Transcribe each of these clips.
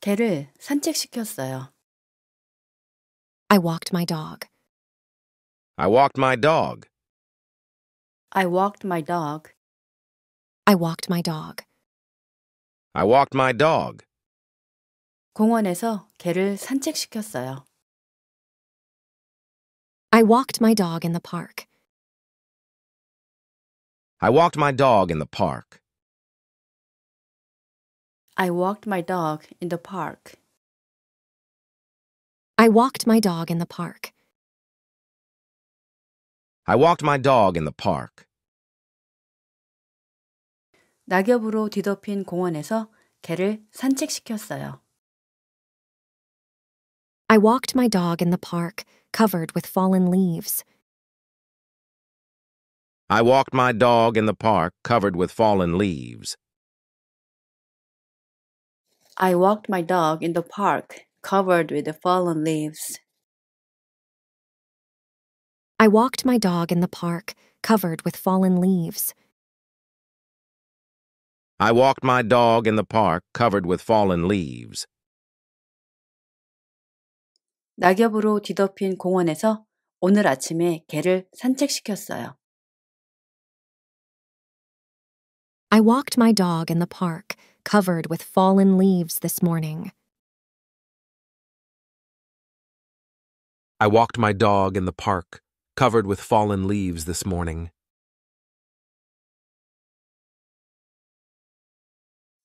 개를 산책시켰어요. I walked my dog. I walked my dog. I walked my dog. I walked my dog. I walked my dog. 공원에서 개를 산책시켰어요. I walked my dog in the park. I walked my dog in the park. I walked my dog in the park. I walked my dog in the park. I walked my dog in the park. 낙엽으로 뒤덮인 공원에서 개를 산책시켰어요. I walked my dog in the park, covered with fallen leaves. I walked my dog in the park covered with fallen leaves. I walked my dog in the park covered with the fallen leaves. I walked my dog in the park, covered with fallen leaves. I walked my dog in the park covered with fallen leaves. 낙엽으로 뒤덮인 공원에서 오늘 아침에 개를 산책시켰어요. I walked my dog in the park, covered with fallen leaves this morning. I walked my dog in the park covered with fallen leaves this morning.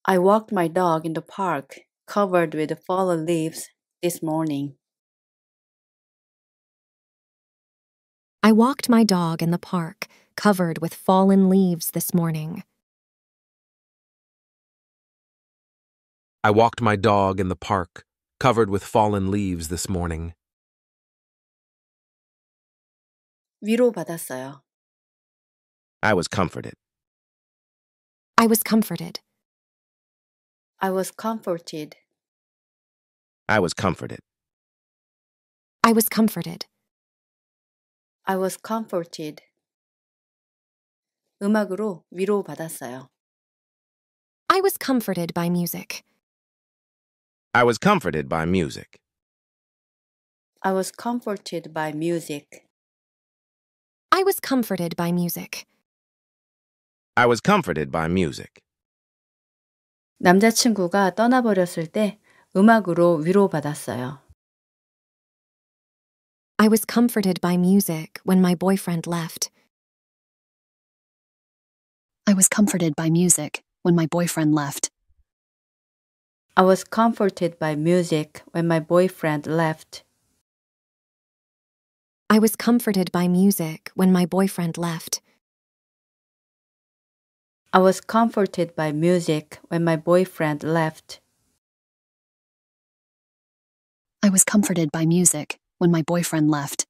I walked my dog in the park covered with fallen leaves this morning. I walked my dog in the park, covered with fallen leaves this morning. I walked my dog in the park covered with fallen leaves this morning. 위로받았어요. I was comforted. I was comforted. I was comforted. I was comforted. I was comforted. I was comforted. 음악으로 위로받았어요. I was comforted by music. I was comforted by music. I was comforted by music. I was comforted by music. I was comforted by music. 남자친구가 떠나버렸을 때 음악으로 위로받았어요. I was comforted by music when my boyfriend left. I was comforted by music when my boyfriend left. I was comforted by music when my boyfriend left. I was comforted by music when my boyfriend left. I was comforted by music when my boyfriend left. I was comforted by music when my boyfriend left.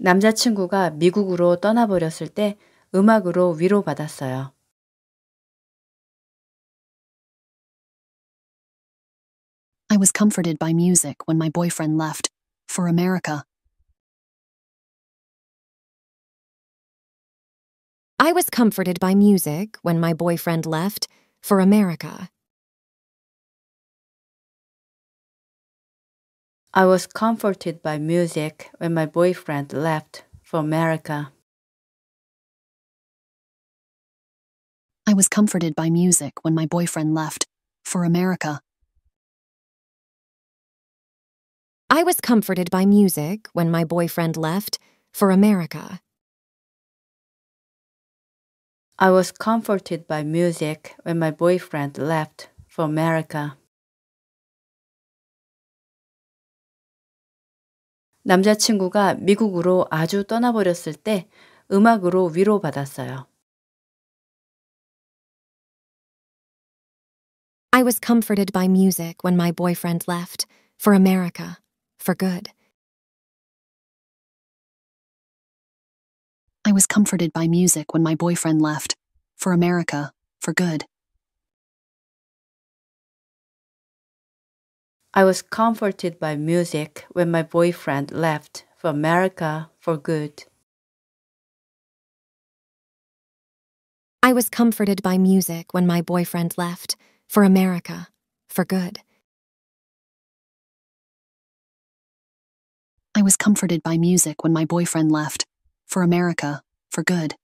남자친구가 미국으로 떠나버렸을 때 음악으로 위로받았어요. I was comforted by music when my boyfriend left for America. I was comforted by music when my boyfriend left for America. I was comforted by music when my boyfriend left for America. I was comforted by music when my boyfriend left for America. I was comforted by music when my boyfriend left for America. I was comforted by music when my boyfriend left for America. 남자친구가 미국으로 아주 떠나버렸을 때 음악으로 위로받았어요. I was comforted by music when my boyfriend left for America for good. I was comforted by music when my boyfriend left for America for good. I was comforted by music when my boyfriend left for America for good. I was comforted by music when my boyfriend left for America, for good. I was comforted by music when my boyfriend left. For America, for good.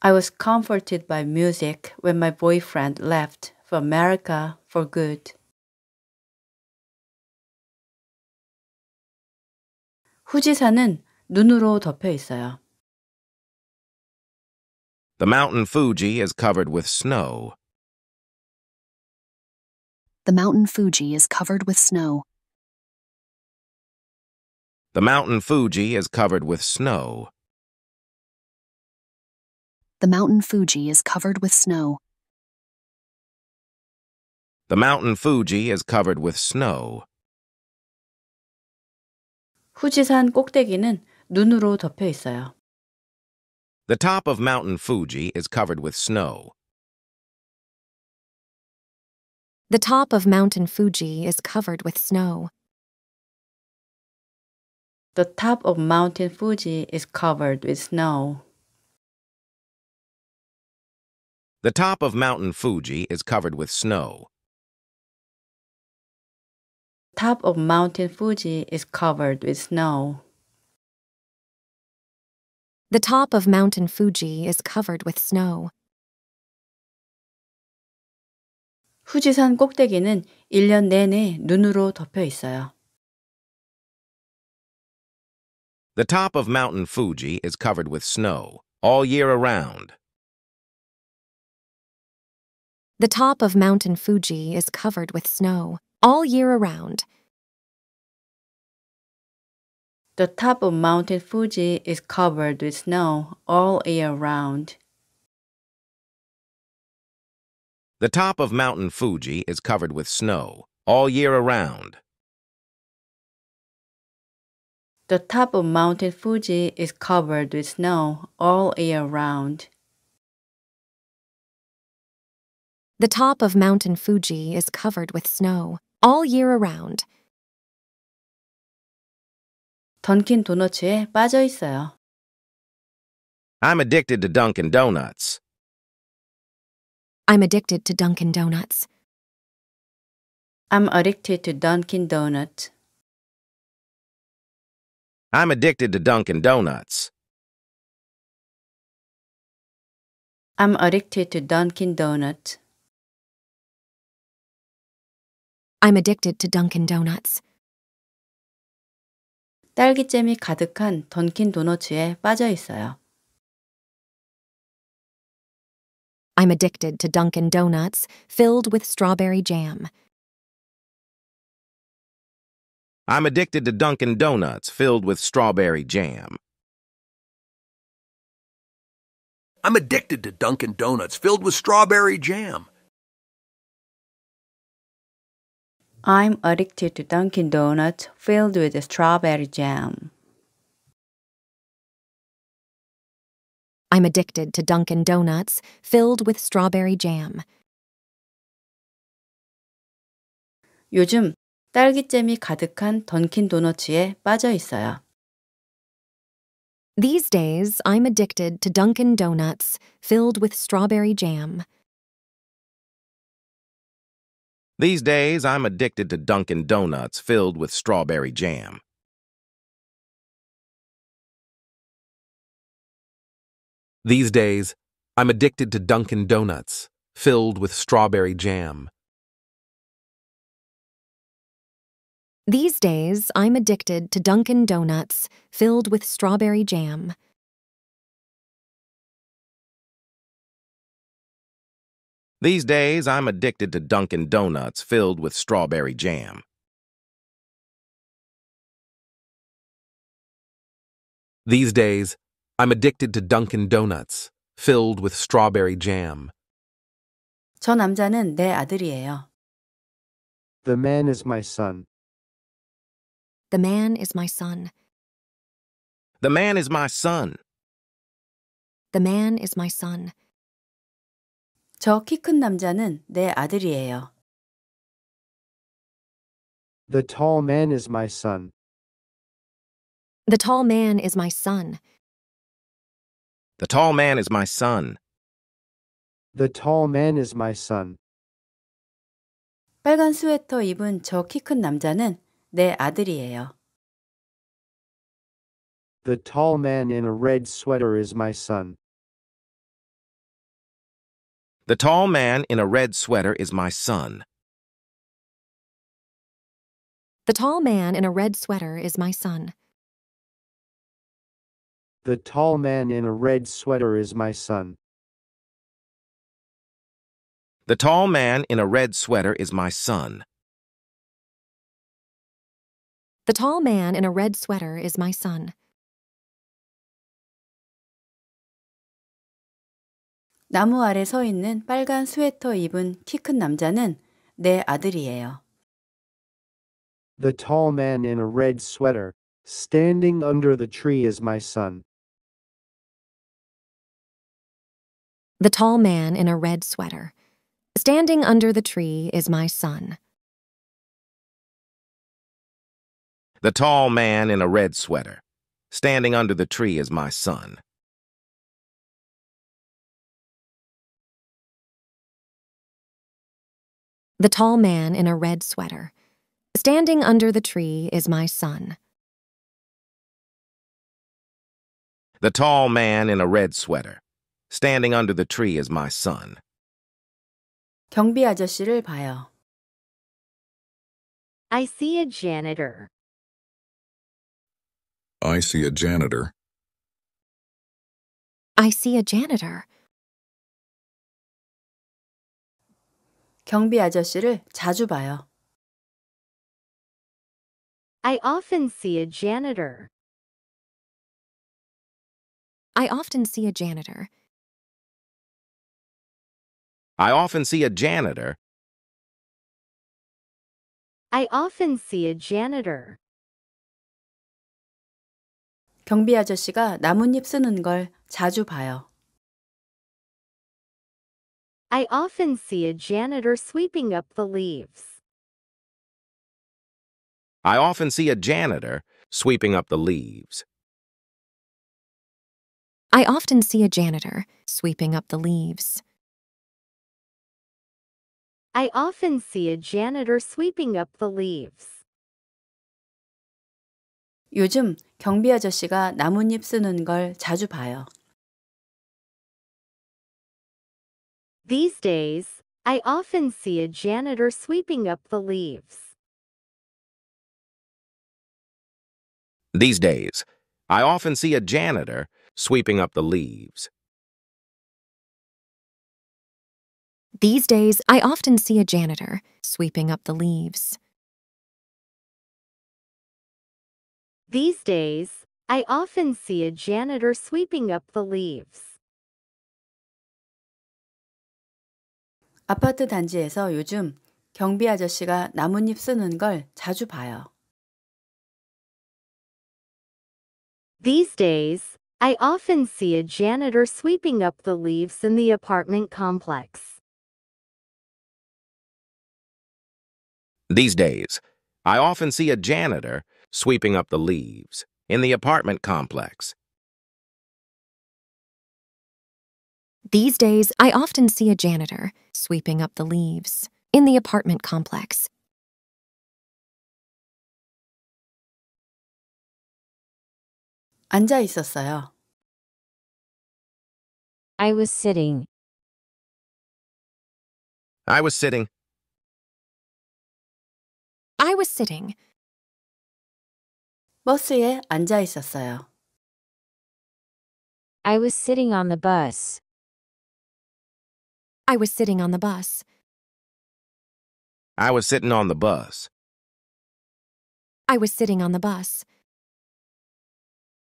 I was comforted by music when my boyfriend left for America for good. 후지산은 눈으로 덮여 있어요. The mountain Fuji is covered with snow. The mountain Fuji is covered with snow. The mountain Fuji is covered with snow. The mountain Fuji is covered with snow. The mountain Fuji is covered with snow. 후지산 꼭대기는 눈으로 덮여 있어요. The top of Mountain Fuji is covered with snow. The top of Mountain Fuji is covered with snow. The top of Mountain Fuji is covered with snow. The top of Mountain Fuji is covered with snow. Top of Mountain Fuji is covered with snow. The top of Mountain Fuji is covered with snow. 후지산 꼭대기는 1년 내내 눈으로 덮여 있어요. The top of Mountain Fuji is covered with snow all year around. The top of Mountain Fuji is covered with snow all year around. The top of Mountain Fuji is covered with snow all year round. The top of Mountain Fuji is covered with snow all year around. The top of Mountain Fuji is covered with snow all year round. The top of Mountain Fuji is covered with snow all year around. 던킨 도너츠에 빠져 있어요. I'm addicted to Dunkin' Donuts. I'm addicted to Dunkin' Donuts. I'm addicted to Dunkin' Donuts. I'm addicted to Dunkin' Donuts. I'm addicted to Dunkin' Donuts. I'm addicted to Dunkin' Donuts. 딸기잼이 가득한 던킨 도너츠에 빠져 있어요. I'm addicted to Dunkin' Donuts filled with strawberry jam. I'm addicted to Dunkin' Donuts filled with strawberry jam. I'm addicted to Dunkin' Donuts filled with strawberry jam. I'm addicted to Dunkin' Donuts filled with strawberry jam. I'm addicted to Dunkin' Donuts filled with strawberry jam. 요즘 딸기잼이 가득한 던킨 도너츠에 빠져 있어요. These days, I'm addicted to Dunkin' Donuts filled with strawberry jam. These days, I'm addicted to Dunkin' Donuts filled with strawberry jam. These days, I'm addicted to Dunkin' Donuts filled with strawberry jam. These days, I'm addicted to Dunkin' Donuts filled with strawberry jam. These days, I'm addicted to Dunkin' Donuts filled with strawberry jam. These days, I'm addicted to Dunkin' Donuts filled with strawberry jam. 저 남자는 내 아들이에요. The man is my son. The man is my son. The man is my son. The man is my son. 저 키 큰 남자는 내 아들이에요. The tall man is my son. The tall man is my son. The tall man is my son. The tall man is my son. 빨간 스웨터 입은 저 키 큰 남자는 내 아들이에요. The tall man in a red sweater is my son. The tall man in a red sweater is my son. The tall man in a red sweater is my son. The tall man in a red sweater is my son. The tall man in a red sweater is my son. The tall man in a red sweater is my son. 나무 아래 서 있는 빨간 스웨터 입은 키 큰 남자는 내 아들이에요. The tall man in a red sweater, standing under the tree is my son. The tall man in a red sweater. Standing under the tree is my son. The tall man in a red sweater. Standing under the tree is my son. The tall man in a red sweater. Standing under the tree is my son. The tall man in a red sweater. Standing under the tree is my son. 경비 아저씨를 봐요. I see a janitor. I see a janitor. I see a janitor. 경비 아저씨를 자주 봐요. I often see a janitor. I often see a janitor. I often see a janitor. I often see a janitor. 경비 아저씨가 나뭇잎 쓰는 걸 자주 봐요. I often see a janitor sweeping up the leaves. I often see a janitor sweeping up the leaves. I often see a janitor sweeping up the leaves. I often see a janitor sweeping up the leaves. 요즘 경비 아저씨가 나뭇잎 쓰는 걸 자주 봐요. These days, I often see a janitor sweeping up the leaves. These days, I often see a janitor sweeping up the leaves. These days, I often see a janitor sweeping up the leaves. These days, I often see a janitor sweeping up the leaves. 아파트 단지에서 요즘 경비 아저씨가 나뭇잎 쓰는 걸 자주 봐요. These days, I often see a janitor sweeping up the leaves in the apartment complex. These days, I often see a janitor sweeping up the leaves in the apartment complex. These days, I often see a janitor sweeping up the leaves in the apartment complex. 앉아 있었어요. I was sitting. I was sitting. I was sitting. 버스에 앉아 있었어요. I was sitting on the bus. I was sitting on the bus. I was sitting on the bus. I was sitting on the bus.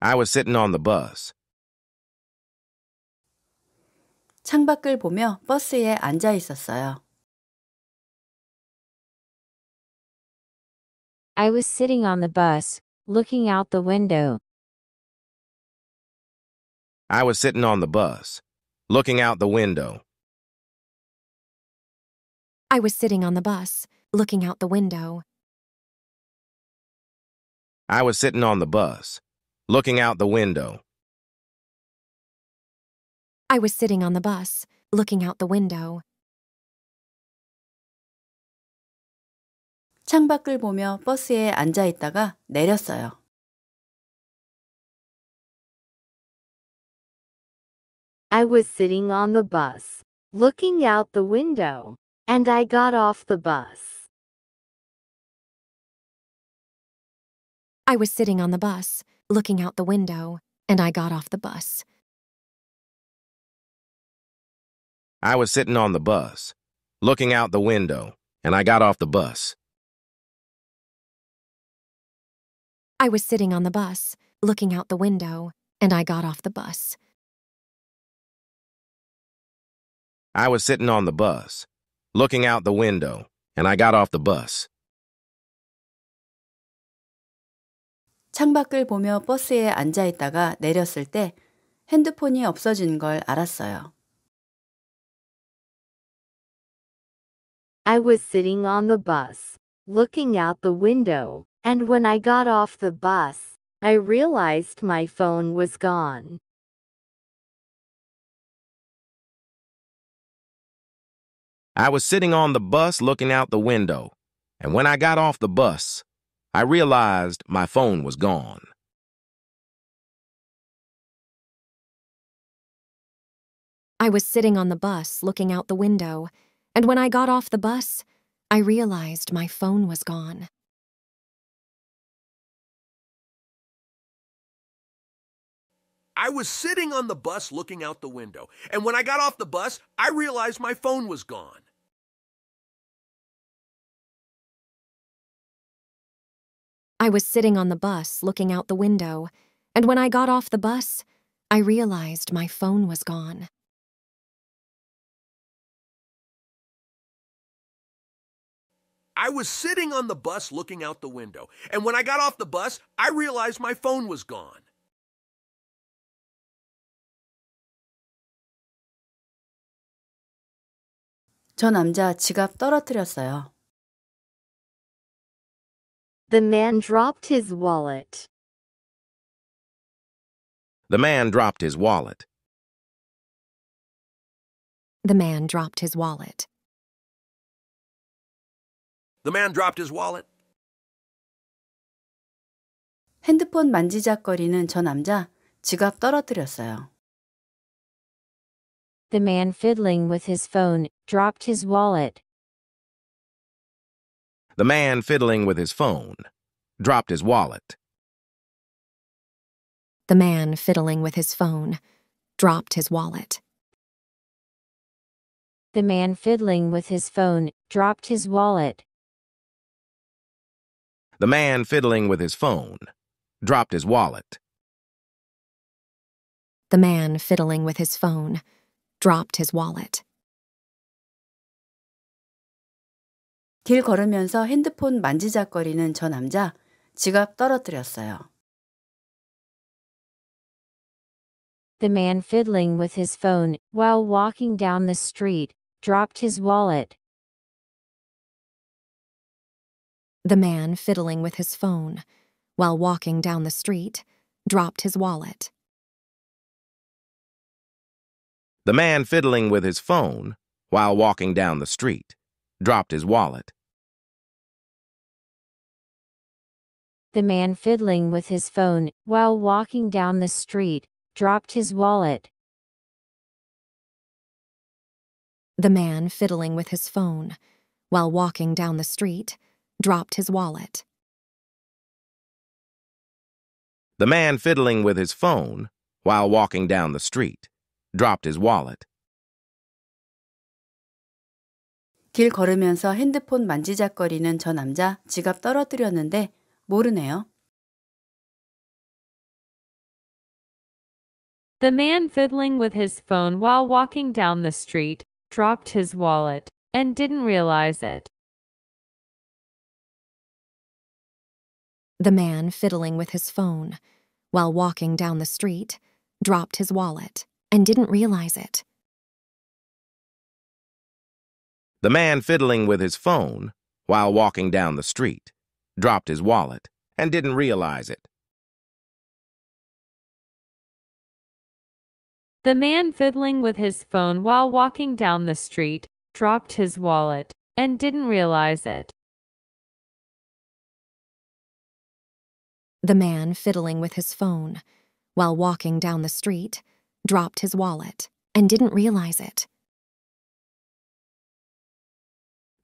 I was sitting on the bus. 창밖을 보며 버스에 앉아 있었어요. I was sitting on the bus, looking out the window. I was sitting on the bus, looking out the window. I was sitting on the bus, looking out the window. I was sitting on the bus, looking out the window. I was sitting on the bus, looking out the window. 창밖을 보며 버스에 앉아 있다가 내렸어요. I was sitting on the bus, looking out the window, and I got off the bus. I was sitting on the bus, looking out the window, and I got off the bus. I was sitting on the bus, looking out the window, and I got off the bus. I was sitting on the bus, looking out the window, and I got off the bus. I was sitting on the bus, looking out the window, and I got off the bus. 창밖을 보며 버스에 앉아 있다가 내렸을 때 핸드폰이 없어진 걸 알았어요. I was sitting on the bus, looking out the window, and when I got off the bus, I realized my phone was gone. I was sitting on the bus looking out the window, and when I got off the bus, I realized my phone was gone. I was sitting on the bus, looking out the window, and when I got off the bus, I realized my phone was gone. I was sitting on the bus looking out the window, and when I got off the bus, I realized my phone was gone. I was sitting on the bus, looking out the window, and when I got off the bus, I realized my phone was gone. I was sitting on the bus looking out the window, and when I got off the bus, I realized my phone was gone. 저 남자 지갑 떨어뜨렸어요. The man dropped his wallet. The man dropped his wallet. The man dropped his wallet. The man dropped his wallet. 핸드폰 만지작거리는 저 남자 지갑 떨어뜨렸어요. The man fiddling with his phone dropped his wallet. The man fiddling with his phone dropped his wallet. The man fiddling with his phone dropped his wallet. The man fiddling with his phone dropped his wallet. The man fiddling with his phone dropped his wallet. The man fiddling with his phone dropped his wallet. 길 걸으면서 핸드폰 만지작거리는 저 남자 지갑 떨어뜨렸어요. The man fiddling with his phone while walking down the street dropped his wallet. The man fiddling with his phone while walking down the street dropped his wallet. The man fiddling with his phone while walking down the street dropped his wallet. The man fiddling with his phone while walking down the street dropped his wallet. The man fiddling with his phone while walking down the street dropped his wallet. The man fiddling with his phone while walking down the street dropped his wallet. 길 걸으면서 핸드폰 만지작거리는 저 남자 지갑 떨어뜨렸는데 모르네요. The man fiddling with his phone while walking down the street dropped his wallet and didn't realize it. The man fiddling with his phone while walking down the street dropped his wallet and didn't realize it. The man fiddling with his phone while walking down the street dropped his wallet and didn't realize it. The man fiddling with his phone while walking down the street dropped his wallet and didn't realize it. The man fiddling with his phone while walking down the street dropped his wallet and didn't realize it.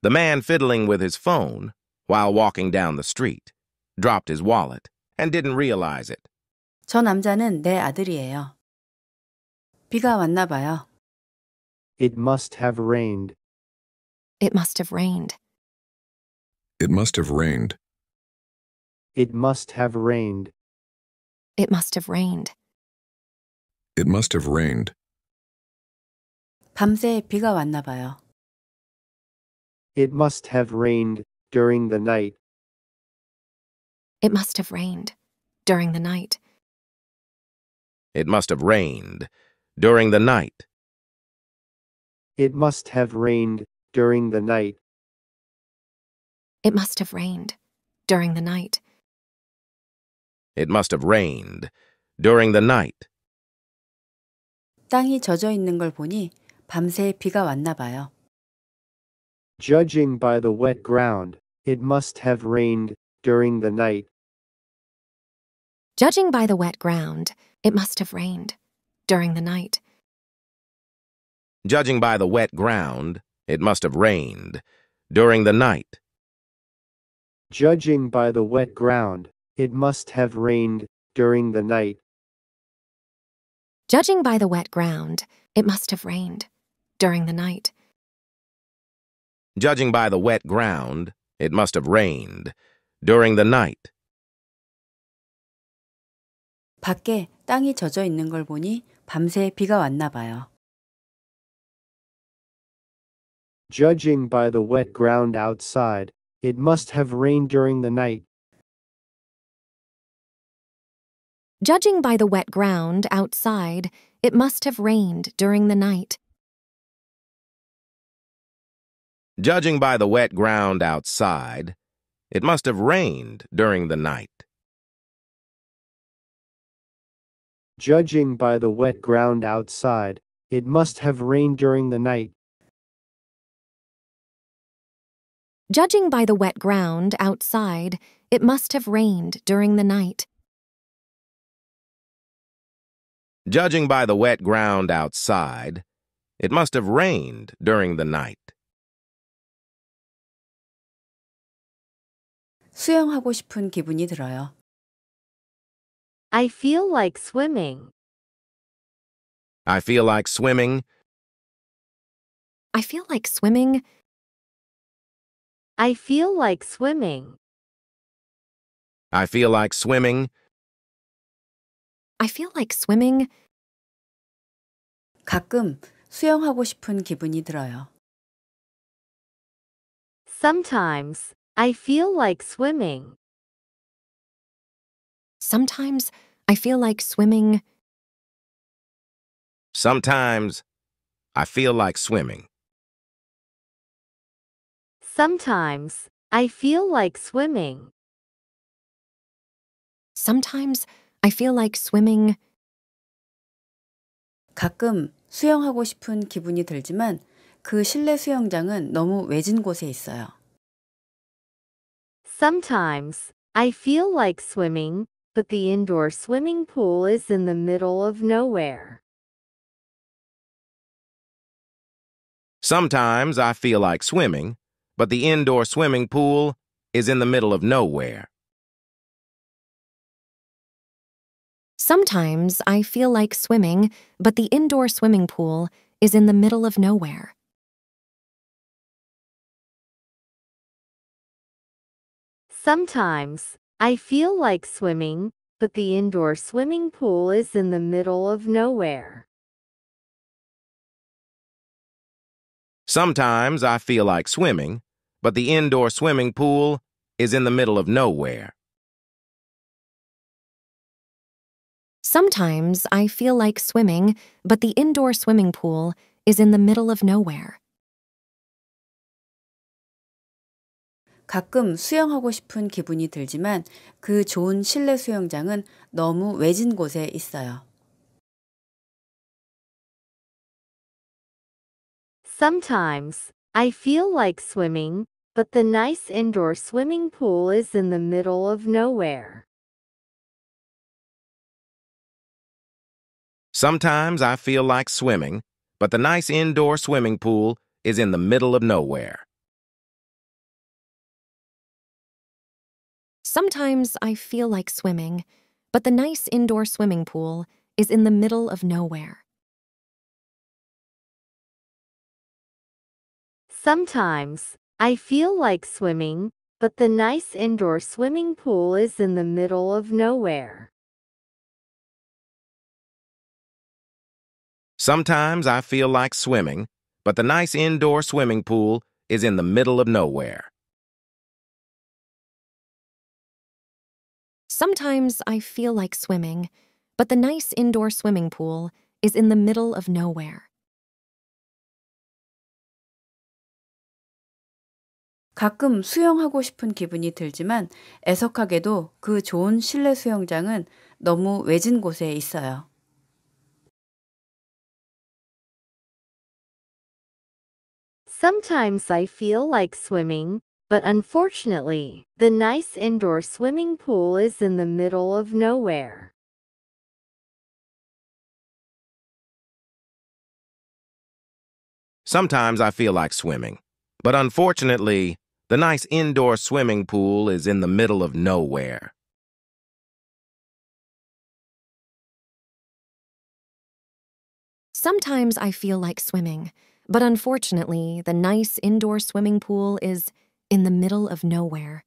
The man fiddling with his phone while walking down the street dropped his wallet and didn't realize it. 저 남자는 내 아들이에요. 비가 왔나 봐요. It must have rained. It must have rained. It must have rained. It must have rained. It must have rained. It must have rained. 밤새 비가 왔나 봐요. It must have rained during the night. It must have rained during the night. It must have rained during the night. It must have rained during the night. It must have rained during the night. It must have rained during the night. 땅이 젖어 있는 걸 보니 밤새 비가 왔나 봐요. Judging by the wet ground, it must have rained during the night. Judging by the wet ground, it must have rained during the night. Judging by the wet ground, it must have rained during the night. Judging by the wet ground, it must have rained during the night. Judging by the wet ground, it must have rained during the night. Judging by the wet ground, it must have rained during the night. 밖에 땅이 젖어 있는 걸 보니 밤새 비가 왔나 봐요. Judging by the wet ground outside, it must have rained during the night. Judging by the wet ground outside, it must have rained during the night. Judging by the wet ground outside, it must have rained during the night. Judging by the wet ground outside, it must have rained during the night. Judging by the wet ground outside, it must have rained during the night. Judging by the wet ground outside, it must have rained during the night. 수영하고 싶은 기분이 들어요. I feel like swimming. I feel like swimming. I feel like swimming. I feel like swimming. I feel like swimming. I feel like swimming. 가끔 수영하고 싶은 기분이 들어요. Sometimes, I feel like swimming. Sometimes I feel like swimming. Sometimes I feel like swimming. Sometimes, I feel like swimming. Sometimes I feel like swimming. 가끔 수영하고 싶은 기분이 들지만 그 실내 수영장은 너무 외진 곳에 있어요. Sometimes, I feel like swimming, but the indoor swimming pool is in the middle of nowhere. Sometimes I feel like swimming, but the indoor swimming pool is in the middle of nowhere. Sometimes I feel like swimming, but the indoor swimming pool is in the middle of nowhere. Sometimes, I feel like swimming, but the indoor swimming pool is in the middle of nowhere. Sometimes I feel like swimming, but the indoor swimming pool is in the middle of nowhere. Sometimes I feel like swimming, but the indoor swimming pool is in the middle of nowhere. 가끔 수영하고 싶은 기분이 들지만 그 좋은 실내 수영장은 너무 외진 곳에 있어요. Sometimes, I feel like swimming, but the nice indoor swimming pool is in the middle of nowhere. Sometimes I feel like swimming, but the nice indoor swimming pool is in the middle of nowhere. Sometimes I feel like swimming, but the nice indoor swimming pool is in the middle of nowhere. Sometimes, I feel like swimming, but the nice indoor swimming pool is in the middle of nowhere. Sometimes I feel like swimming, but the nice indoor swimming pool is in the middle of nowhere. Sometimes I feel like swimming, but the nice indoor swimming pool is in the middle of nowhere. 가끔 수영하고 싶은 기분이 들지만 애석하게도 그 좋은 실내 수영장은 너무 외진 곳에 있어요. Sometimes I feel like swimming, but unfortunately, the nice indoor swimming pool is in the middle of nowhere. Sometimes I feel like swimming, but unfortunately, the nice indoor swimming pool is in the middle of nowhere. Sometimes I feel like swimming, but unfortunately, the nice indoor swimming pool is in the middle of nowhere.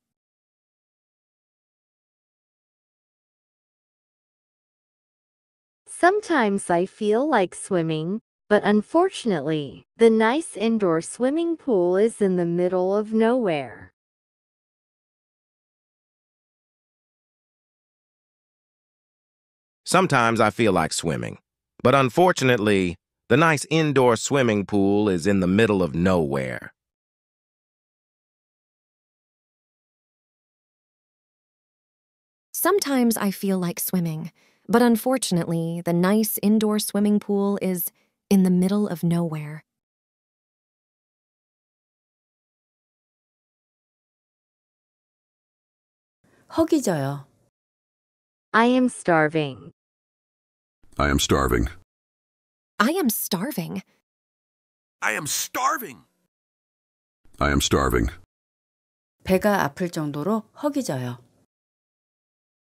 Sometimes I feel like swimming, but unfortunately, the nice indoor swimming pool is in the middle of nowhere. Sometimes I feel like swimming, but unfortunately, the nice indoor swimming pool is in the middle of nowhere. Sometimes I feel like swimming, but unfortunately, the nice indoor swimming pool is in the middle of nowhere. 허기져요. I am starving. I am starving. I am starving. I am starving. I am starving. 배가 아플 정도로 허기져요.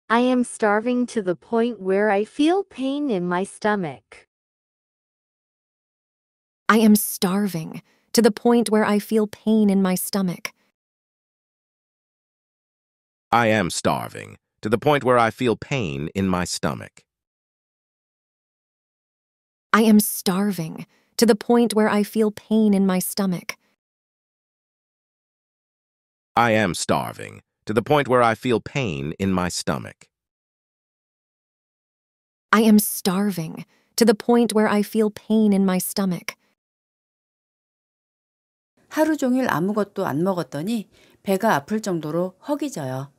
I am starving to the point where I feel pain in my stomach. I am starving to the point where I feel pain in my stomach. I am starving to the point where I feel pain in my stomach. I am starving to the point where I feel pain in my stomach. I am starving to the point where I feel pain in my stomach. I am starving to the point where I feel pain in my stomach. 하루 종일 아무것도 안 먹었더니 배가 아플 정도로 허기져요.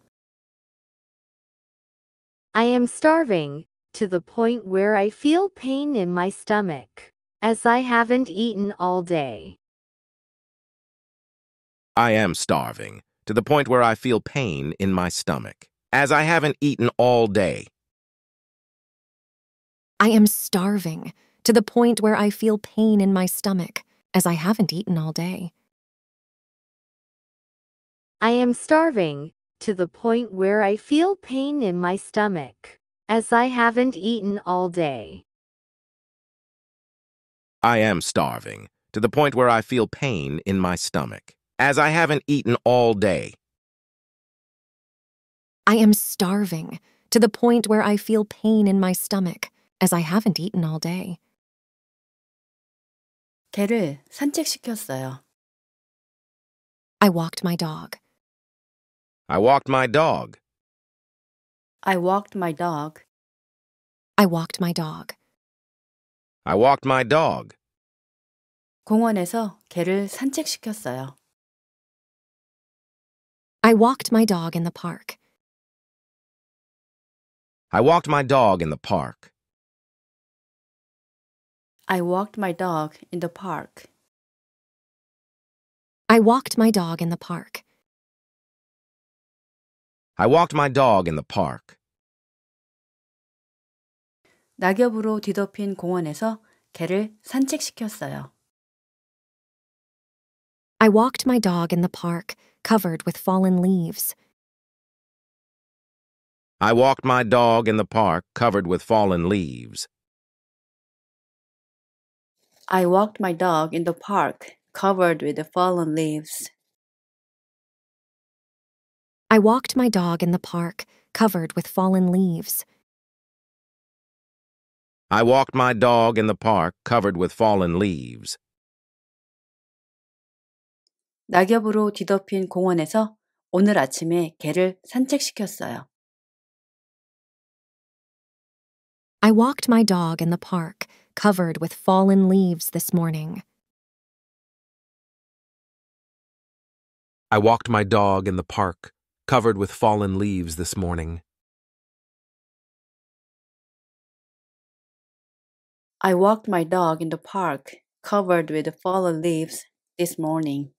I am starving to the point where I feel pain in my stomach, as I haven't eaten all day. I am starving to the point where I feel pain in my stomach, as I haven't eaten all day. I am starving to the point where I feel pain in my stomach, as I haven't eaten all day. I am starving to the point where I feel pain in my stomach, as I haven't eaten all day. I am starving to the point where I feel pain in my stomach, as I haven't eaten all day. I am starving to the point where I feel pain in my stomach, as I haven't eaten all day. 개를 산책시켰어요. I walked my dog. I walked my dog. I walked my dog. I walked my dog. I walked my dog. 공원에서 개를 산책시켰어요. I walked my dog in the park. I walked my dog in the park. I walked my dog in the park. I walked my dog in the park. I walked my dog in the park. 낙엽으로 뒤덮인 공원에서 개를 산책시켰어요. I walked my dog in the park, covered with fallen leaves. I walked my dog in the park covered with fallen leaves. I walked my dog in the park covered with fallen leaves. I walked my dog in the park, covered with fallen leaves. I walked my dog in the park covered with fallen leaves. 낙엽으로 뒤덮인 공원에서 오늘 아침에 개를 산책시켰어요. I walked my dog in the park, covered with fallen leaves this morning. I walked my dog in the park, covered with fallen leaves this morning. I walked my dog in the park covered with fallen leaves this morning.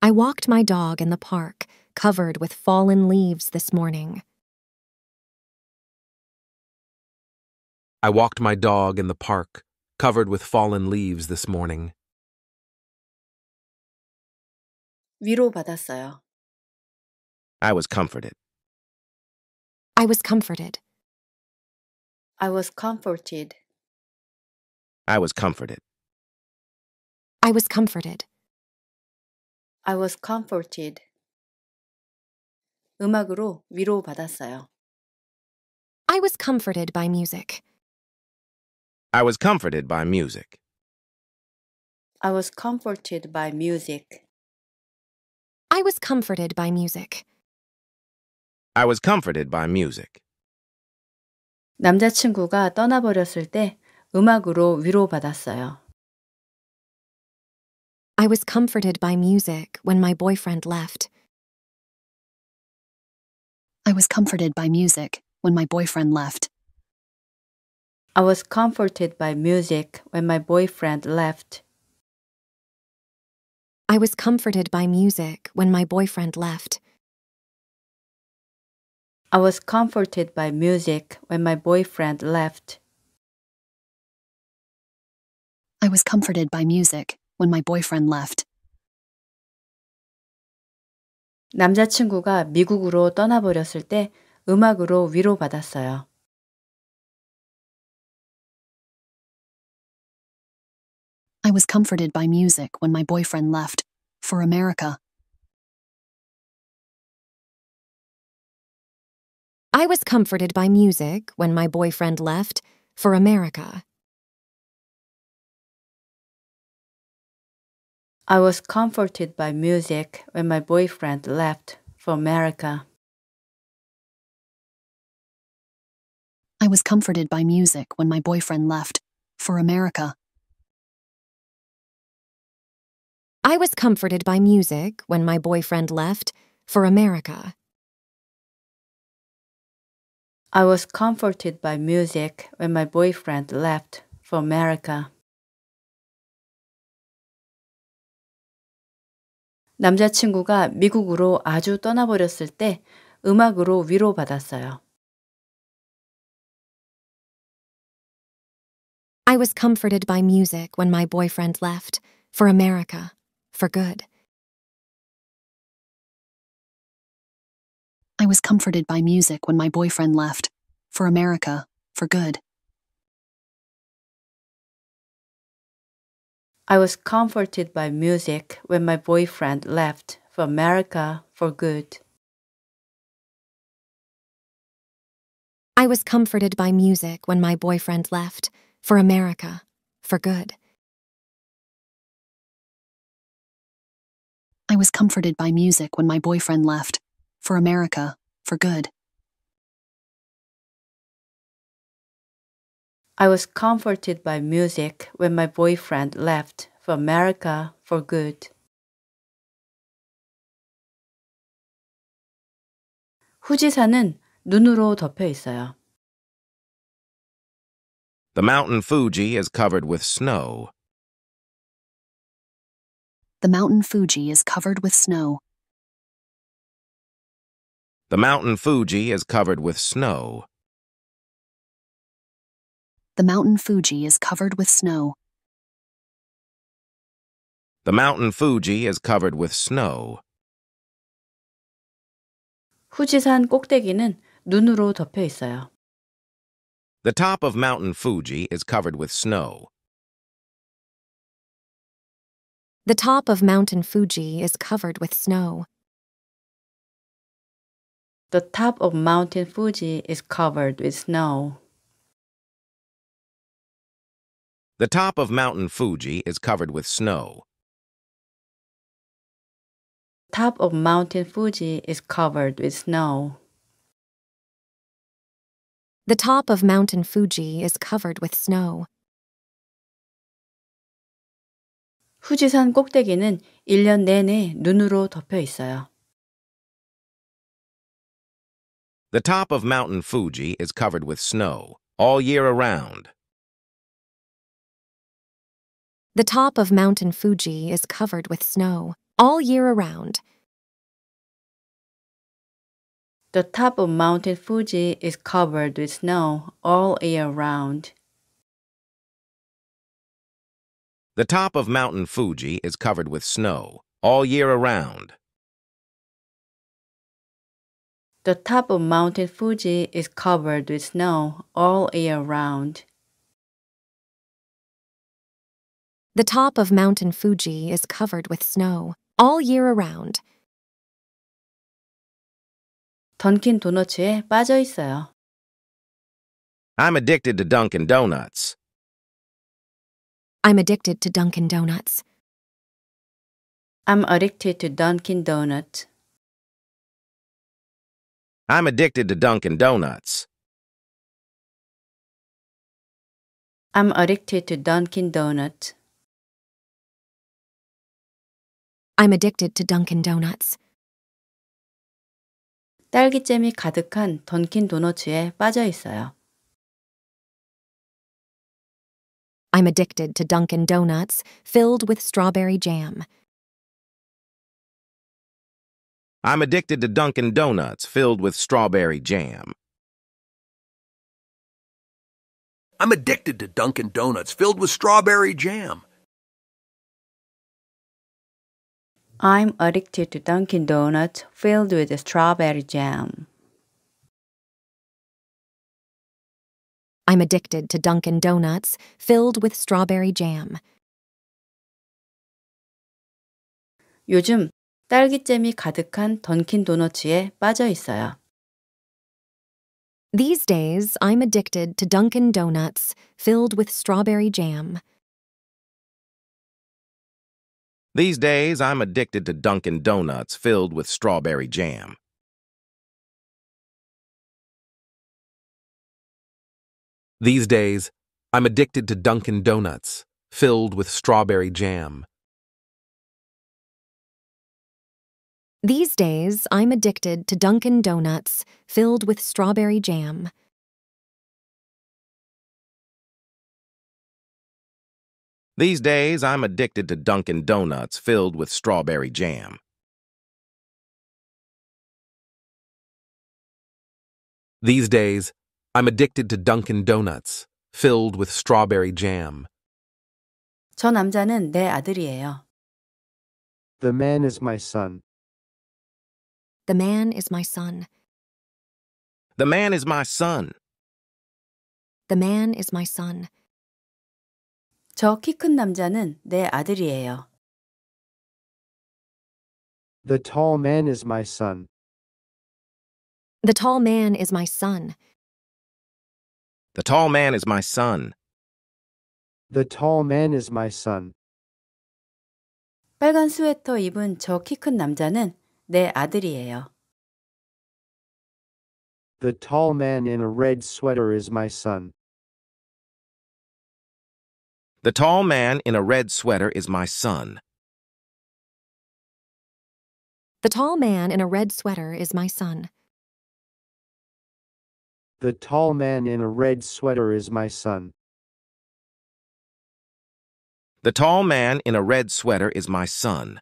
I walked my dog in the park, covered with fallen leaves this morning. I walked my dog in the park, covered with fallen leaves this morning. 위로받았어요. I was comforted. I was comforted. I was comforted. I was comforted. I was comforted. I was comforted. 음악으로 위로받았어요. I was comforted by music. I was comforted by music. I was comforted by music. I was comforted by music. I was comforted by music. 남자친구가 떠나버렸을 때 음악으로 위로받았어요. I was comforted by music when my boyfriend left. I was comforted by music when my boyfriend left. I was comforted by music when my boyfriend left. I was comforted by music when my boyfriend left. I was comforted by music when my boyfriend left. I was comforted by music when my boyfriend left. 남자친구가 미국으로 떠나버렸을 때 음악으로 위로받았어요. I was comforted by music when my boyfriend left for America. I was comforted by music when my boyfriend left for America. I was comforted by music when my boyfriend left for America. I was comforted by music when my boyfriend left for America. I was comforted by music when my boyfriend left for America. I was comforted by music when my boyfriend left for America. 남자친구가 미국으로 아주 떠나버렸을 때 음악으로 위로받았어요. I was comforted by music when my boyfriend left for America for good. I was comforted by music when my boyfriend left for America for good. I was comforted by music when my boyfriend left for America for good. I was comforted by music when my boyfriend left for America for good. was comforted by music when my boyfriend left for America for good. I was comforted by music when my boyfriend left for America for good. 후지산은 눈으로 덮여 있어요. The mountain Fuji is covered with snow. The mountain Fuji is covered with snow. The mountain Fuji is covered with snow. The mountain Fuji is covered with snow. The mountain Fuji is covered with snow. 후지산 꼭대기는 눈으로 덮여 있어요. The top of Mountain Fuji is covered with snow. The top of Mountain Fuji is covered with snow. The top of Mountain Fuji is covered with snow. The top of Mountain Fuji is covered with snow. Top of Mountain Fuji is covered with snow. The top of Mountain Fuji is covered with snow. 후지산 꼭대기는 1년 내내 눈으로 덮여 있어요. The top of Mountain Fuji is covered with snow all year around. The top of Mountain Fuji is covered with snow all year around. The top of Mountain Fuji is covered with snow all year round. The top of Mountain Fuji is covered with snow all year around. The top of Mountain Fuji is covered with snow all year round. The top of Mountain Fuji is covered with snow all year around. 던킨 도너츠에 빠져 있어요. I'm addicted to Dunkin' Donuts. I'm addicted to Dunkin' Donuts. I'm addicted to Dunkin' Donuts. I'm addicted to Dunkin' Donuts. I'm addicted to Dunkin' Donuts. I'm addicted to Dunkin' Donuts. 딸기잼이 가득한 던킨 도너츠에 빠져 있어요. I'm addicted to Dunkin' Donuts filled with strawberry jam. I'm addicted to Dunkin' Donuts filled with strawberry jam. I'm addicted to Dunkin' Donuts filled with strawberry jam. I'm addicted to Dunkin' Donuts filled with strawberry jam. I'm addicted to Dunkin' Donuts filled with strawberry jam. 요즘 딸기잼이 가득한 던킨 도너츠에 빠져 있어요. These days, I'm addicted to Dunkin' Donuts filled with strawberry jam. These days, I'm addicted to Dunkin' Donuts filled with strawberry jam. These days, I'm addicted to Dunkin' Donuts filled with strawberry jam. These days, I'm addicted to Dunkin' Donuts filled with strawberry jam. These days, I'm addicted to Dunkin' Donuts filled with strawberry jam. These days, I'm addicted to Dunkin' Donuts filled with strawberry jam. 저 남자는 내 아들이에요. The man is my son. The man is my son. The man is my son. The man is my son. 저 키 큰 남자는 내 아들이에요. The tall man is my son. The tall man is my son. The tall man is my son. The tall man is my son. 빨간 스웨터 입은 저 키 큰 남자는 내 아들이에요. The tall man in a red sweater is my son. The tall man in a red sweater is my son. The tall man in a red sweater is my son. The tall man in a red sweater is my son. The tall man in a red sweater is my son.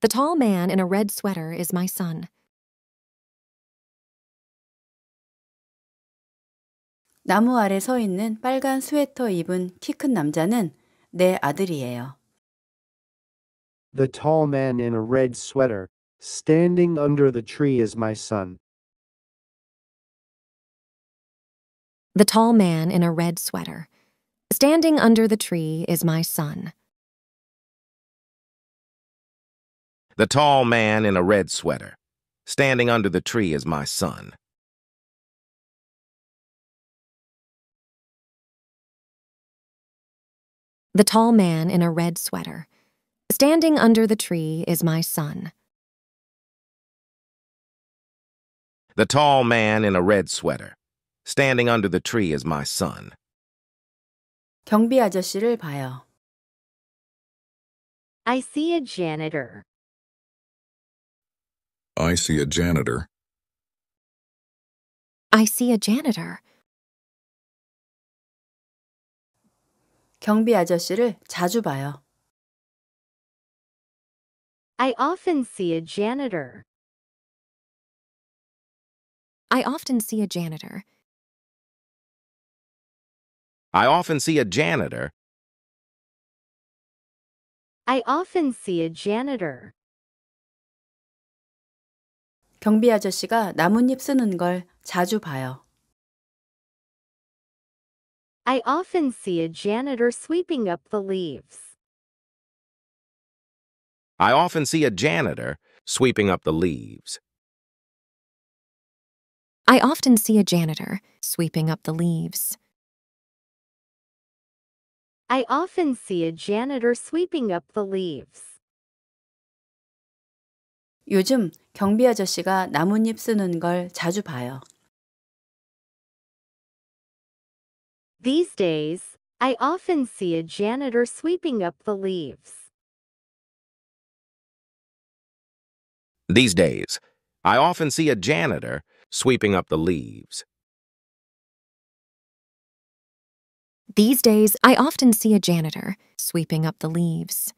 The tall man in a red sweater is my son. 나무 아래 서 있는 빨간 스웨터 입은 키 큰 남자는 내 아들이에요. The tall man in a red sweater, standing under the tree is my son. The tall man in a red sweater. Standing under the tree is my son. The tall man in a red sweater. Standing under the tree is my son. The tall man in a red sweater. Standing under the tree is my son. The tall man in a red sweater. Standing under the tree is my son. 경비 아저씨를 봐요. I see a janitor. I see a janitor. I see a janitor. 경비 아저씨를 자주 봐요. I often see a janitor. I often see a janitor. I often see a janitor. I often see a janitor. 경비 아저씨가 나뭇잎 쓰는 걸 자주 봐요. I often see a janitor sweeping up the leaves. I often see a janitor sweeping up the leaves. I often see a janitor sweeping up the leaves. I often see a janitor sweeping up the leaves. 요즘 경비 아저씨가 나뭇잎 쓰는 걸 자주 봐요. These days, I often see a janitor sweeping up the leaves. These days, I often see a janitor sweeping up the leaves. These days, I often see a janitor sweeping up the leaves.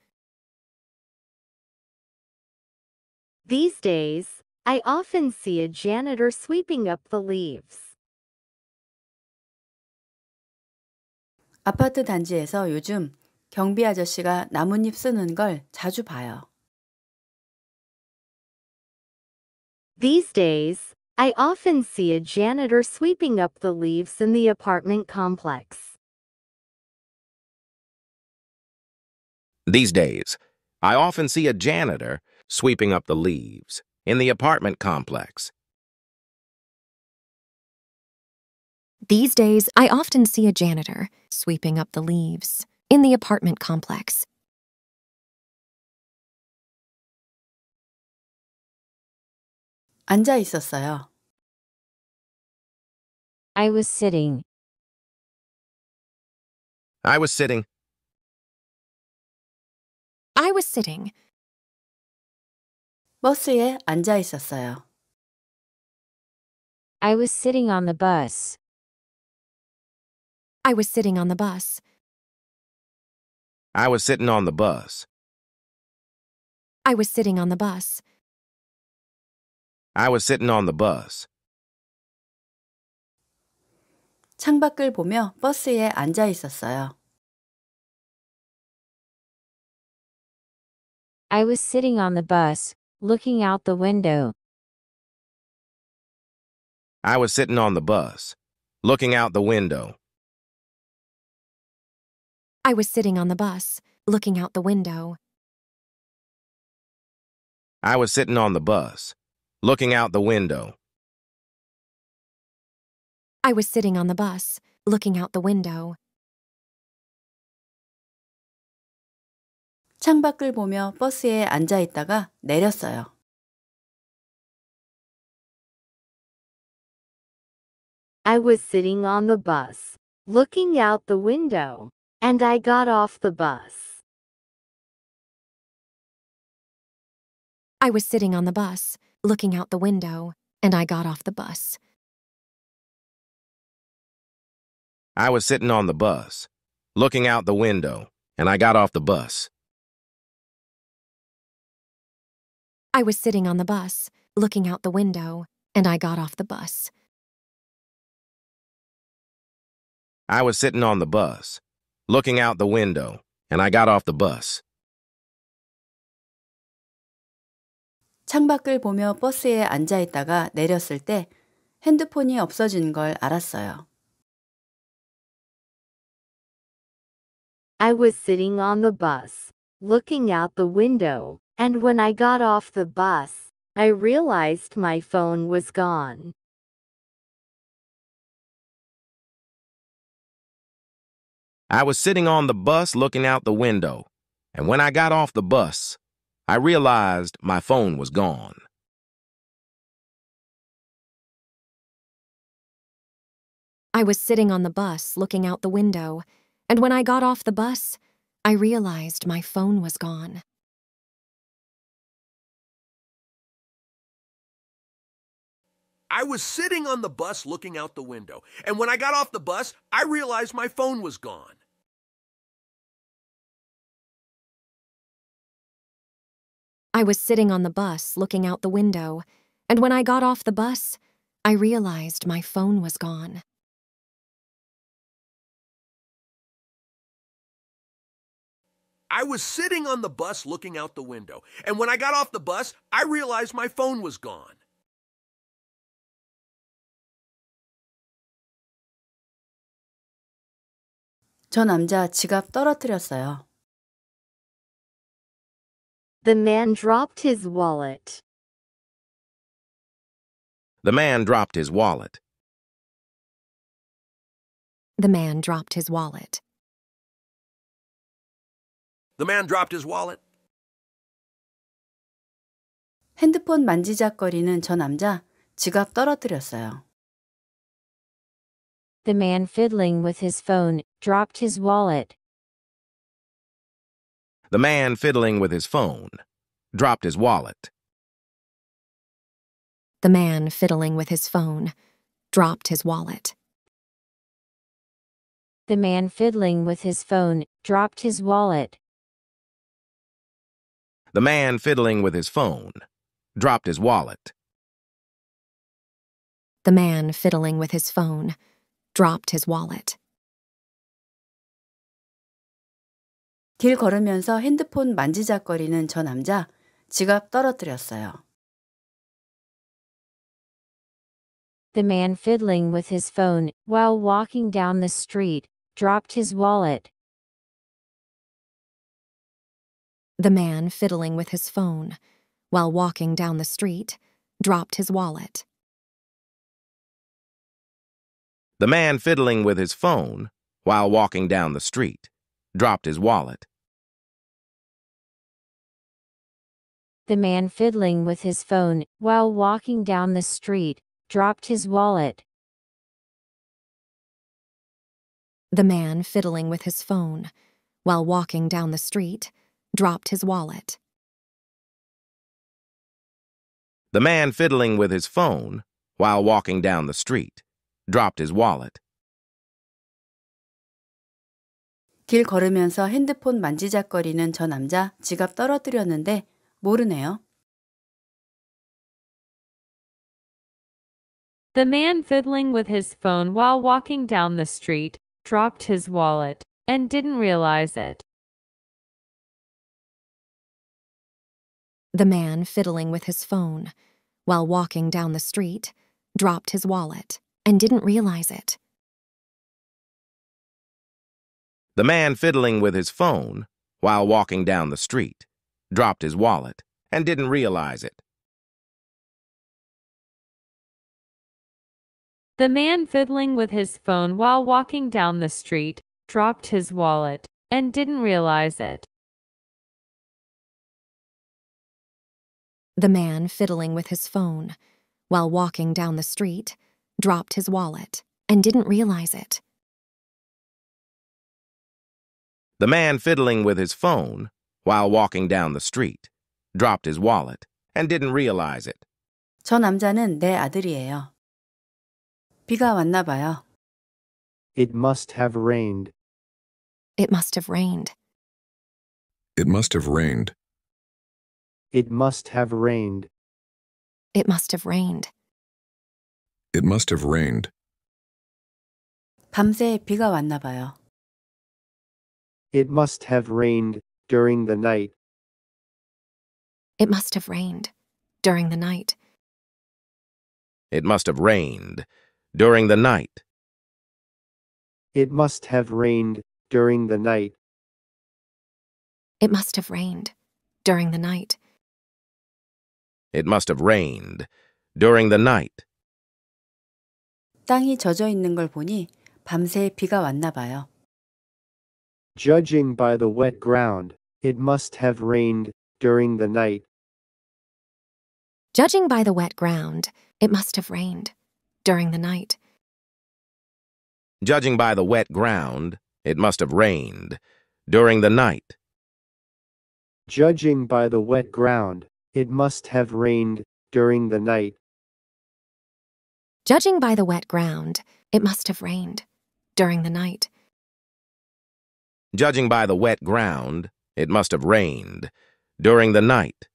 These days, I often see a janitor sweeping up the leaves. 아파트 단지에서 요즘 경비 아저씨가 나뭇잎 쓰는 걸 자주 봐요. These days, I often see a janitor sweeping up the leaves in the apartment complex. These days, I often see a janitor sweeping up the leaves in the apartment complex. These days, I often see a janitor sweeping up the leaves in the apartment complex. 앉아 있었어요. I was sitting. I was sitting. I was sitting. 버스에 앉아 있었어요. I was sitting on the bus. I was sitting on the bus. I was sitting on the bus. I was sitting on the bus. I was sitting on the bus. 창밖을 보며 버스에 앉아 있었어요. I was sitting on the bus, looking out the window. I was sitting on the bus, looking out the window. I was sitting on the bus, looking out the window. I was sitting on the bus, looking out the window. I was sitting on the bus, looking out the window. 창밖을 보며 버스에 앉아 있다가 내렸어요. I was sitting on the bus, looking out the window, and I got off the bus. I was sitting on the bus, looking out the window, and I got off the bus. I was sitting on the bus, looking out the window, and I got off the bus. I was sitting on the bus, looking out the window, and I got off the bus. I was sitting on the bus, looking out the window, and I got off the bus. 창밖을 보며 버스에 앉아 있다가 내렸을 때 핸드폰이 없어진 걸 알았어요. I was sitting on the bus, looking out the window, and when I got off the bus, I realized my phone was gone. I was sitting on the bus looking out the window, and when I got off the bus, I realized my phone was gone. I was sitting on the bus, looking out the window, and when I got off the bus, I realized my phone was gone. I was sitting on the bus looking out the window, and when I got off the bus, I realized my phone was gone. I was sitting on the bus, looking out the window, and when I got off the bus, I realized my phone was gone. I was sitting on the bus looking out the window, and when I got off the bus, I realized my phone was gone. 저 남자 지갑 떨어뜨렸어요. The man dropped his wallet. The man dropped his wallet. The man dropped his wallet. The man dropped his wallet. 핸드폰 만지작거리는 저 남자 지갑 떨어뜨렸어요. The man fiddling with his phone dropped his wallet. The man fiddling with his phone dropped his wallet. The man fiddling with his phone dropped his wallet. The man fiddling with his phone dropped his wallet. The man fiddling with his phone dropped his wallet. The man fiddling with his phone dropped his wallet. 길 걸으면서 핸드폰 만지작거리는 저 남자 지갑 떨어뜨렸어요. The man fiddling with his phone while walking down the street dropped his wallet. The man fiddling with his phone while walking down the street dropped his wallet. The man fiddling with his phone while walking down the street dropped his wallet. The man fiddling with his phone while walking down the street dropped his wallet. The man fiddling with his phone while walking down the street dropped his wallet. The man fiddling with his phone while walking down the street dropped his wallet. 길 걸으면서 핸드폰 만지작거리는 저 남자 지갑 떨어뜨렸는데 모르네요. The man fiddling with his phone while walking down the street dropped his wallet and didn't realize it. The man fiddling with his phone while walking down the street dropped his wallet and didn't realize it. The man fiddling with his phone while walking down the street dropped his wallet and didn't realize it. The man fiddling with his phone while walking down the street dropped his wallet and didn't realize it. The man fiddling with his phone while walking down the street dropped his wallet and didn't realize it. The man fiddling with his phone while walking down the street dropped his wallet and didn't realize it. 저 남자는 내 아들이에요. 비가 왔나 봐요. It must have rained. It must have rained. It must have rained. It must have rained. It must have rained. It must have rained. 밤새 비가 왔나 봐요. It must have rained during the night. It must have rained. During the night. It must have rained during the night. It must have rained during the night. It must have rained. During the night. It must have rained during the night. 땅이 젖어 있는 걸 보니 밤새 비가 왔나 봐요. Judging by the wet ground, it must have rained during the night. Judging by the wet ground, it must have rained. During the night. Judging by the wet ground, it must have rained during the night. Judging by the wet ground, it must have rained during the night. Judging by the wet ground, it must have rained. During the night. Judging by the wet ground, it must have rained during the night.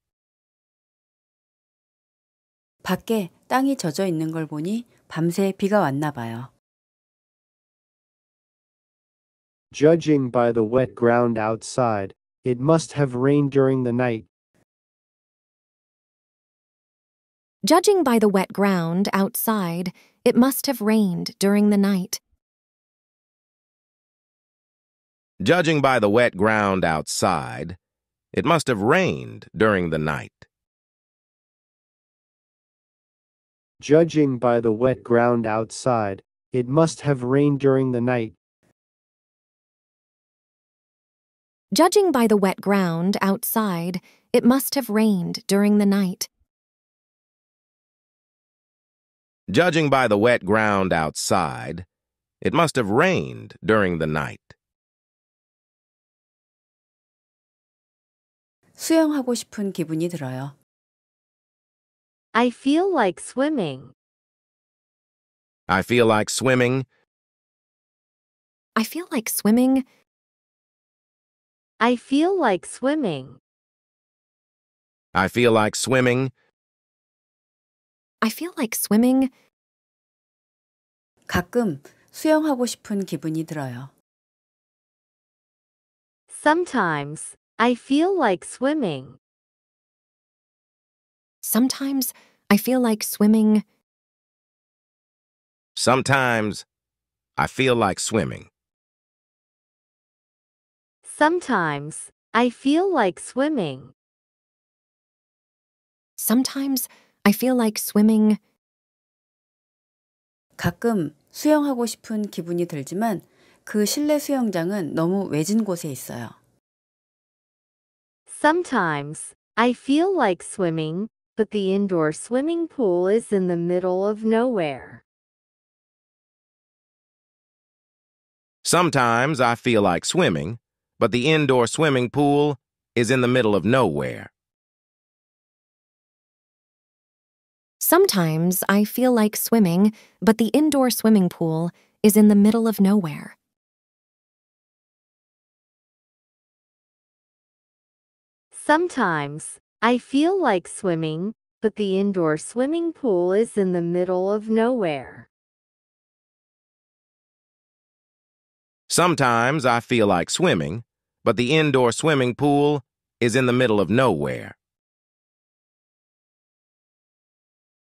밖에 땅이 젖어 있는 걸 보니 밤새 비가 왔나 봐요. Judging by the wet ground outside, it must have rained during the night. Judging by the wet ground outside, it must have rained during the night. Judging by the wet ground outside, it must have rained during the night. Judging by the wet ground outside, it must have rained during the night. Judging by the wet ground outside, it must have rained during the night. Judging by the wet ground outside, it must have rained during the night. 수영하고 싶은 기분이 들어요. I feel like swimming. I feel like swimming. I feel like swimming. I feel like swimming. I feel like swimming. I feel like swimming. 가끔 수영하고 싶은 기분이 들어요. Sometimes, I feel like swimming. Sometimes I feel like swimming. Sometimes I feel like swimming. Sometimes, I feel like swimming. Sometimes I feel like swimming. 가끔 수영하고 싶은 기분이 들지만 그 실내 수영장은 너무 외진 곳에 있어요. Sometimes, I feel like swimming, but the indoor swimming pool is in the middle of nowhere. Sometimes I feel like swimming, but the indoor swimming pool is in the middle of nowhere. Sometimes I feel like swimming, but the indoor swimming pool is in the middle of nowhere. Sometimes, I feel like swimming, but the indoor swimming pool is in the middle of nowhere. Sometimes I feel like swimming, but the indoor swimming pool is in the middle of nowhere.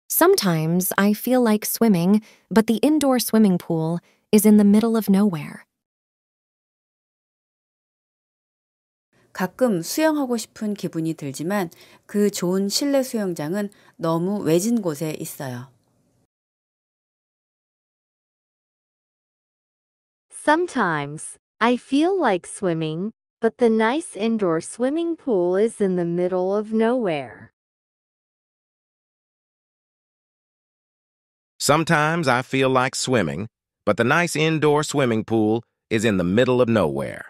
Sometimes I feel like swimming, but the indoor swimming pool is in the middle of nowhere. 가끔 수영하고 싶은 기분이 들지만 그 좋은 실내 수영장은 너무 외진 곳에 있어요. Sometimes, I feel like swimming, but the nice indoor swimming pool is in the middle of nowhere. Sometimes I feel like swimming, but the nice indoor swimming pool is in the middle of nowhere.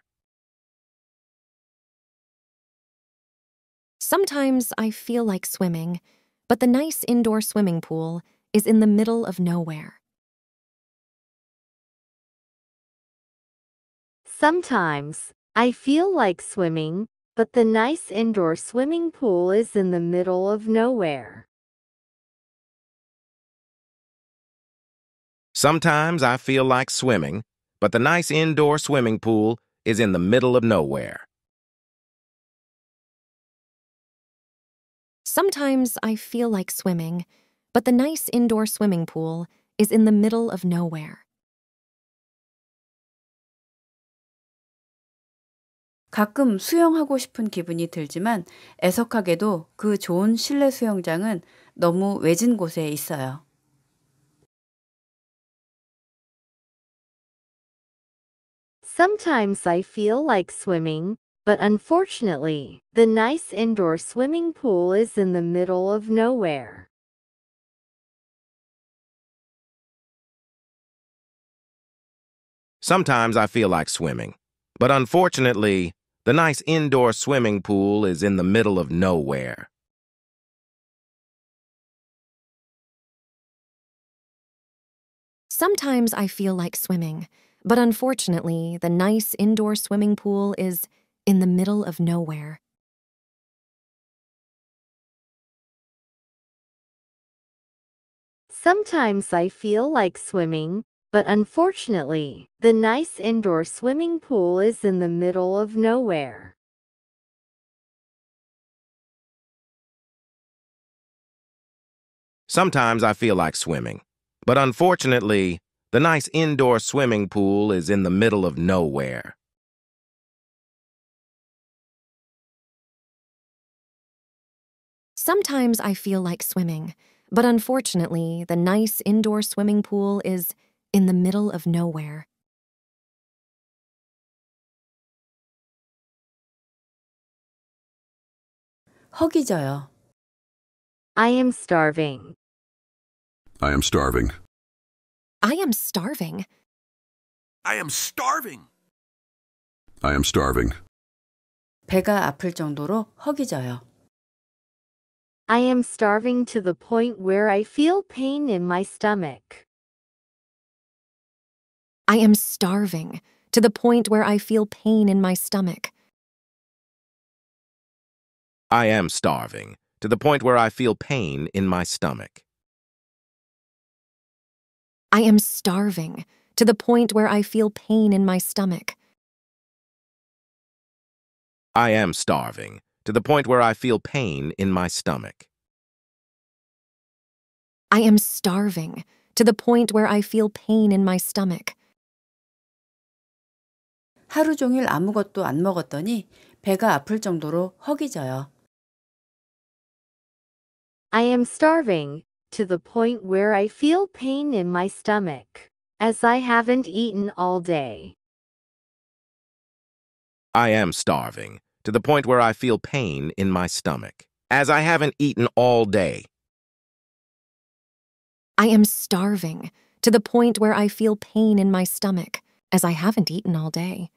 Sometimes I feel like swimming, but the nice indoor swimming pool is in the middle of nowhere. Sometimes I feel like swimming, but the nice indoor swimming pool is in the middle of nowhere. Sometimes I feel like swimming, but the nice indoor swimming pool is in the middle of nowhere. Sometimes I feel like swimming, but the nice indoor swimming pool is in the middle of nowhere. 가끔 수영하고 싶은 기분이 들지만 애석하게도 그 좋은 실내 수영장은 너무 외진 곳에 있어요. Sometimes I feel like swimming, but unfortunately, the nice indoor swimming pool is in the middle of nowhere. Sometimes I feel like swimming, but unfortunately, the nice indoor swimming pool is in the middle of nowhere. Sometimes I feel like swimming, but unfortunately, the nice indoor swimming pool is in the middle of nowhere. Sometimes I feel like swimming, but unfortunately, the nice indoor swimming pool is in the middle of nowhere. Sometimes I feel like swimming, but unfortunately, the nice indoor swimming pool is in the middle of nowhere. Sometimes I feel like swimming, but unfortunately, the nice indoor swimming pool is in the middle of nowhere. 허기져요. I am starving. I am starving. I am starving. I am starving. I am starving. 배가 아플 정도로 허기져요. I am starving to the point where I feel pain in my stomach. I am starving to the point where I feel pain in my stomach. I am starving to the point where I feel pain in my stomach. I am starving to the point where I feel pain in my stomach. I am starving to the point where I feel pain in my stomach. I am starving to the point where I feel pain in my stomach. 하루 종일 아무것도 안 먹었더니 배가 아플 정도로 허기져요. I am starving to the point where I feel pain in my stomach, as I haven't eaten all day. I am starving to the point where I feel pain in my stomach, as I haven't eaten all day. I am starving to the point where I feel pain in my stomach, as I haven't eaten all day.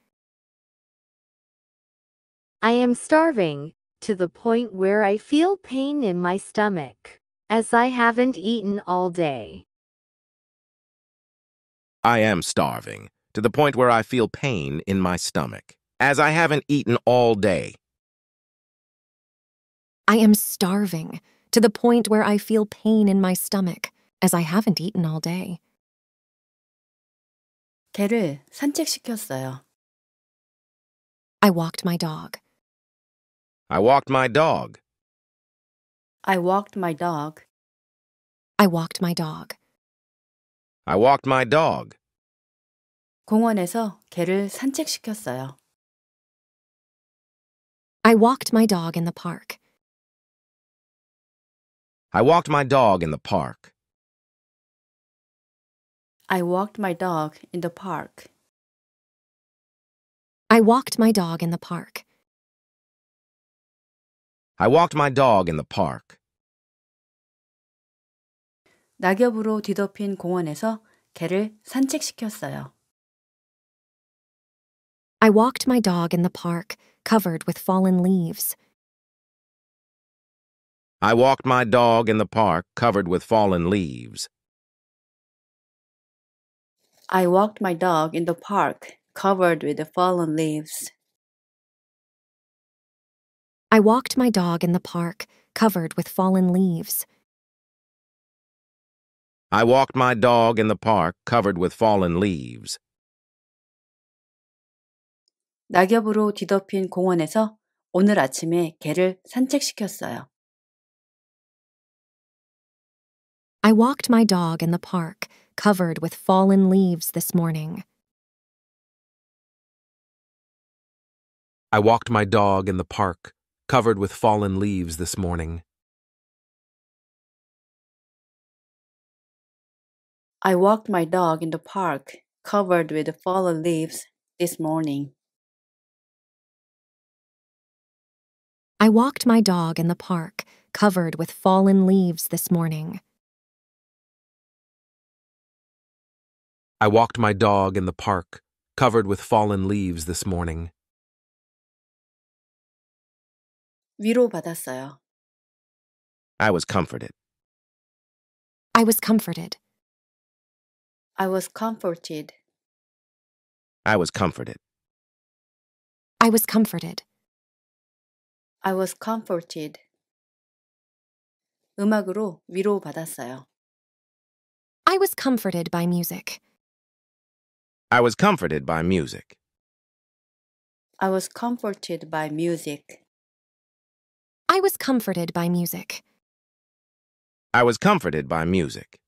I am starving to the point where I feel pain in my stomach, as I haven't eaten all day. I am starving to the point where I feel pain in my stomach, as I haven't eaten all day. I am starving to the point where I feel pain in my stomach, as I haven't eaten all day. 개를 산책시켰어요. I walked my dog. I walked my dog. I walked my dog. I walked my dog. I walked my dog. 공원에서 개를 산책시켰어요. I walked my dog in the park. I walked my dog in the park. I walked my dog in the park. I walked my dog in the park. I walked my dog in the park. 낙엽으로 뒤덮인 공원에서 개를 산책시켰어요. I walked my dog in the park, covered with fallen leaves. I walked my dog in the park covered with fallen leaves. I walked my dog in the park covered with fallen leaves. I walked my dog in the park, covered with fallen leaves. I walked my dog in the park covered with fallen leaves. 낙엽으로 뒤덮인 공원에서 오늘 아침에 개를 산책시켰어요. I walked my dog in the park, covered with fallen leaves this morning. I walked my dog in the park, covered with fallen leaves this morning. I walked my dog in the park covered with fallen leaves this morning. I walked my dog in the park, covered with fallen leaves this morning. I walked my dog in the park, covered with fallen leaves this morning. 위로받았어요. I was comforted. I was comforted. I was comforted. I was comforted. I was comforted. I was comforted. 음악으로 위로받았어요. I was comforted by music. I was comforted by music. I was comforted by music. I was comforted by music. I was comforted by music.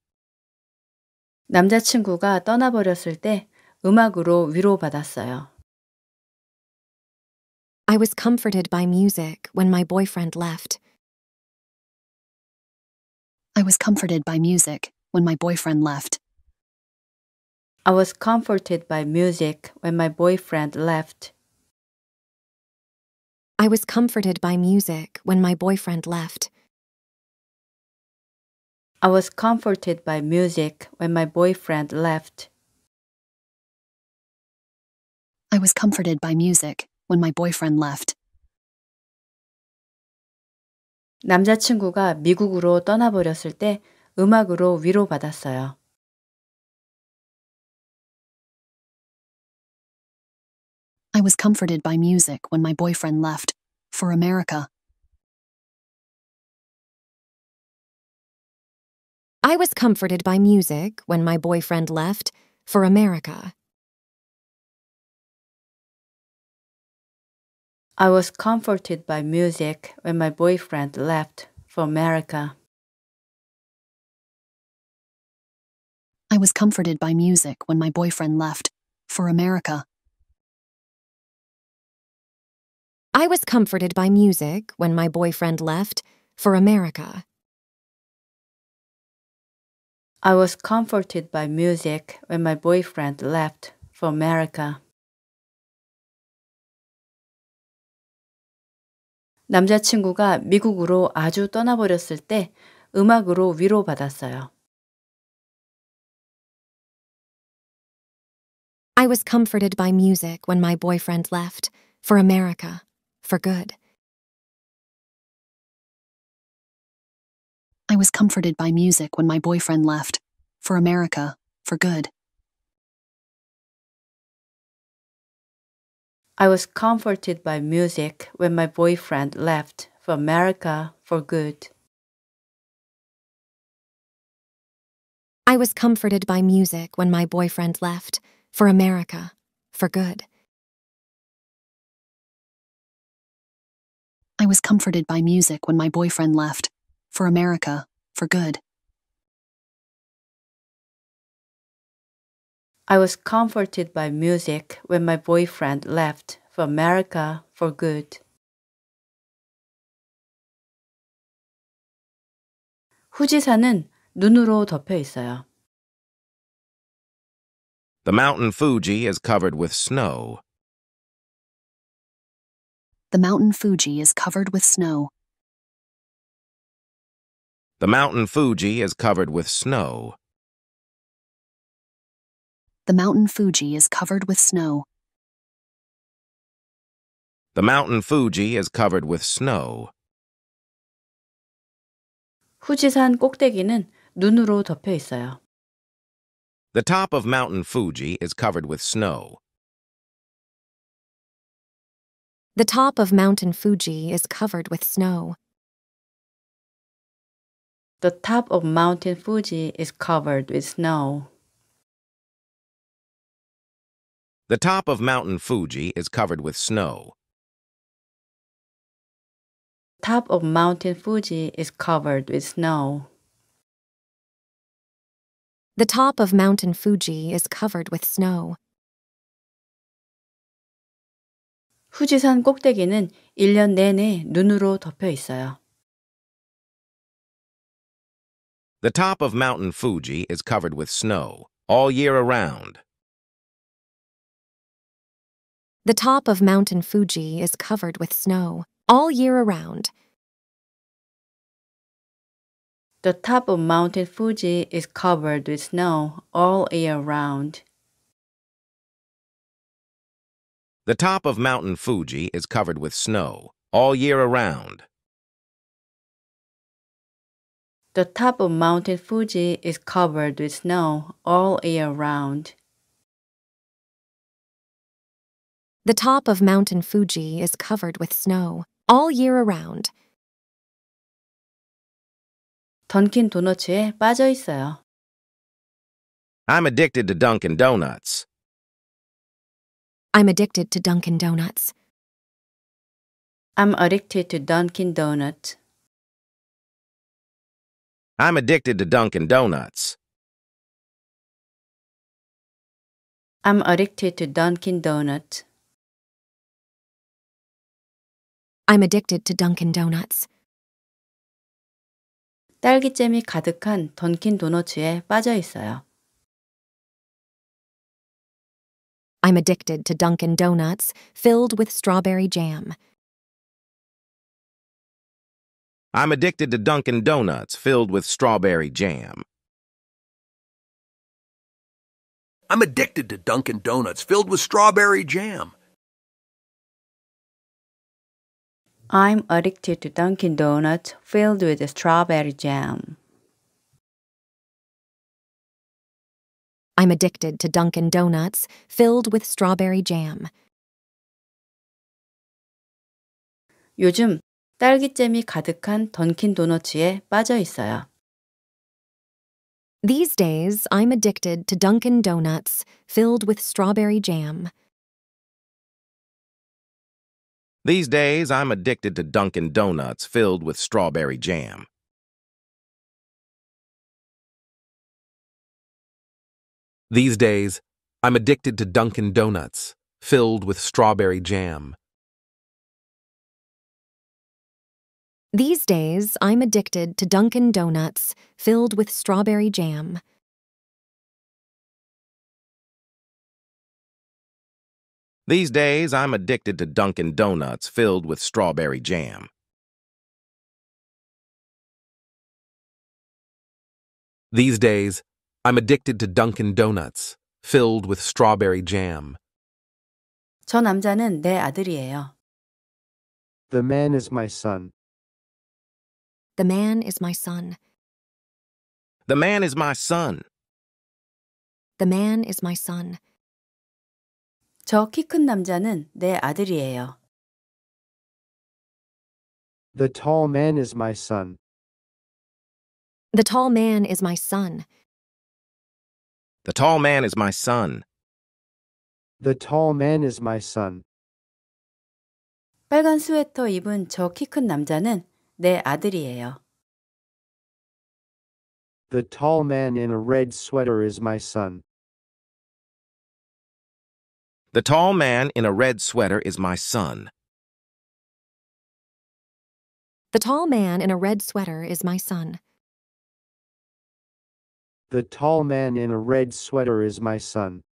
남자친구가 떠나버렸을 때 음악으로 위로받았어요. I was comforted by music when my boyfriend left. I was comforted by music when my boyfriend left. I was comforted by music when my boyfriend left. I was comforted by music when my boyfriend left. I was comforted by music when my boyfriend left. I was comforted by music when my boyfriend left. 남자친구가 미국으로 떠나버렸을 때 음악으로 위로받았어요. Was comforted by music when my boyfriend left for America. I was comforted by music when my boyfriend left for America. I was comforted by music when my boyfriend left for America. I was comforted by music when my boyfriend left for America. I was comforted by music when my boyfriend left for America. I was comforted by music when my boyfriend left for America. 남자친구가 미국으로 아주 떠나버렸을 때 음악으로 위로받았어요. I was comforted by music when my boyfriend left for America for good. I was comforted by music when my boyfriend left for America for good. I was comforted by music when my boyfriend left for America for good. I was comforted by music when my boyfriend left for America for good. I was comforted by music when my boyfriend left for America for good. I was comforted by music when my boyfriend left for America for good. 후지산은 눈으로 덮여 있어요. The mountain Fuji is covered with snow. The mountain Fuji is covered with snow. The mountain Fuji is covered with snow. The mountain Fuji is covered with snow. The mountain Fuji is covered with snow. 후지산 꼭대기는 눈으로 덮여 있어요. The top of Mountain Fuji is covered with snow. The top of Mountain Fuji is covered with snow. The top of Mountain Fuji is covered with snow. The top of Mountain Fuji is covered with snow. Top of Mountain Fuji is covered with snow. The top of Mountain Fuji is covered with snow. 후지산 꼭대기는 1년 내내 눈으로 덮여 있어요. The top of Mountain Fuji is covered with snow all year around. The top of Mountain Fuji is covered with snow all year around. The top of Mountain Fuji is covered with snow all year round. The top of Mountain Fuji is covered with snow all year around. The top of Mountain Fuji is covered with snow all year round. The top of Mountain Fuji is covered with snow all year around. 던킨 도너츠에 빠져 있어요. I'm addicted to Dunkin' Donuts. I'm addicted to Dunkin' Donuts. I'm addicted to Dunkin' Donuts. I'm addicted to Dunkin' Donuts. I'm addicted to Dunkin' Donuts. I'm addicted to Dunkin' Donuts. 딸기잼이 가득한 던킨 도너츠에 빠져 있어요. I'm addicted to Dunkin' Donuts filled with strawberry jam. I'm addicted to Dunkin' Donuts filled with strawberry jam. I'm addicted to Dunkin' Donuts filled with strawberry jam. I'm addicted to Dunkin' Donuts filled with strawberry jam. I'm addicted to Dunkin' Donuts filled with strawberry jam. 요즘 딸기잼이 가득한 던킨 도너츠에 빠져 있어요. These days, I'm addicted to Dunkin' Donuts filled with strawberry jam. These days, I'm addicted to Dunkin' Donuts filled with strawberry jam. These days, I'm addicted to Dunkin' Donuts filled with strawberry jam. These days, I'm addicted to Dunkin' Donuts filled with strawberry jam. These days, I'm addicted to Dunkin' Donuts filled with strawberry jam. These days, I'm addicted to Dunkin' Donuts filled with strawberry jam. 저 남자는 내 아들이에요. The man is my son. The man is my son. The man is my son. The man is my son. 저 키 큰 남자는 내 아들이에요. The tall man is my son. The tall man is my son. The tall man is my son. The tall man is my son. 빨간 스웨터 입은 저 키 큰 남자는 내 아들이에요. The tall man in a red sweater is my son. The tall man in a red sweater is my son. The tall man in a red sweater is my son. The tall man in a red sweater is my son.